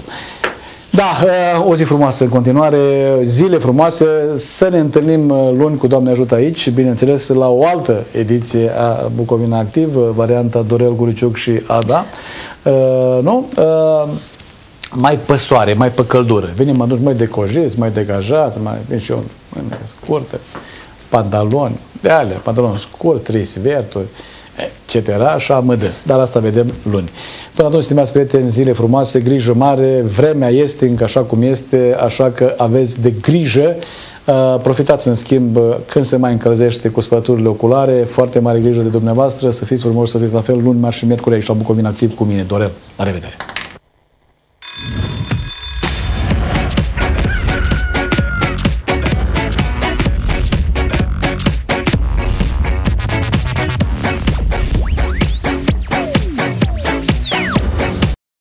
A: Da, uh, o zi frumoasă în continuare, zile frumoase, să ne întâlnim uh, luni cu Doamne ajută aici și bineînțeles la o altă ediție a Bucovina Activ, uh, varianta Dorel Guriciuc și Ada. Nu? mai pe soare, mai pe căldură. Venim atunci mai decojați, mai degajați, mai vin și eu în scurte, pantaloni, de alea, pantaloni scurt, trei sverturi, etc. Așa mă dă. Dar asta vedem luni. Până atunci, stimați prieteni, zile frumoase, grijă mare, vremea este încă așa cum este, așa că aveți de grijă. Uh, profitați în schimb când se mai încălzește cu spălăturile oculare, foarte mare grijă de dumneavoastră, să fiți frumoși, să fiți la fel luni, marți și miercuri aici la Bucovina Activ cu mine, Dorel. La revedere!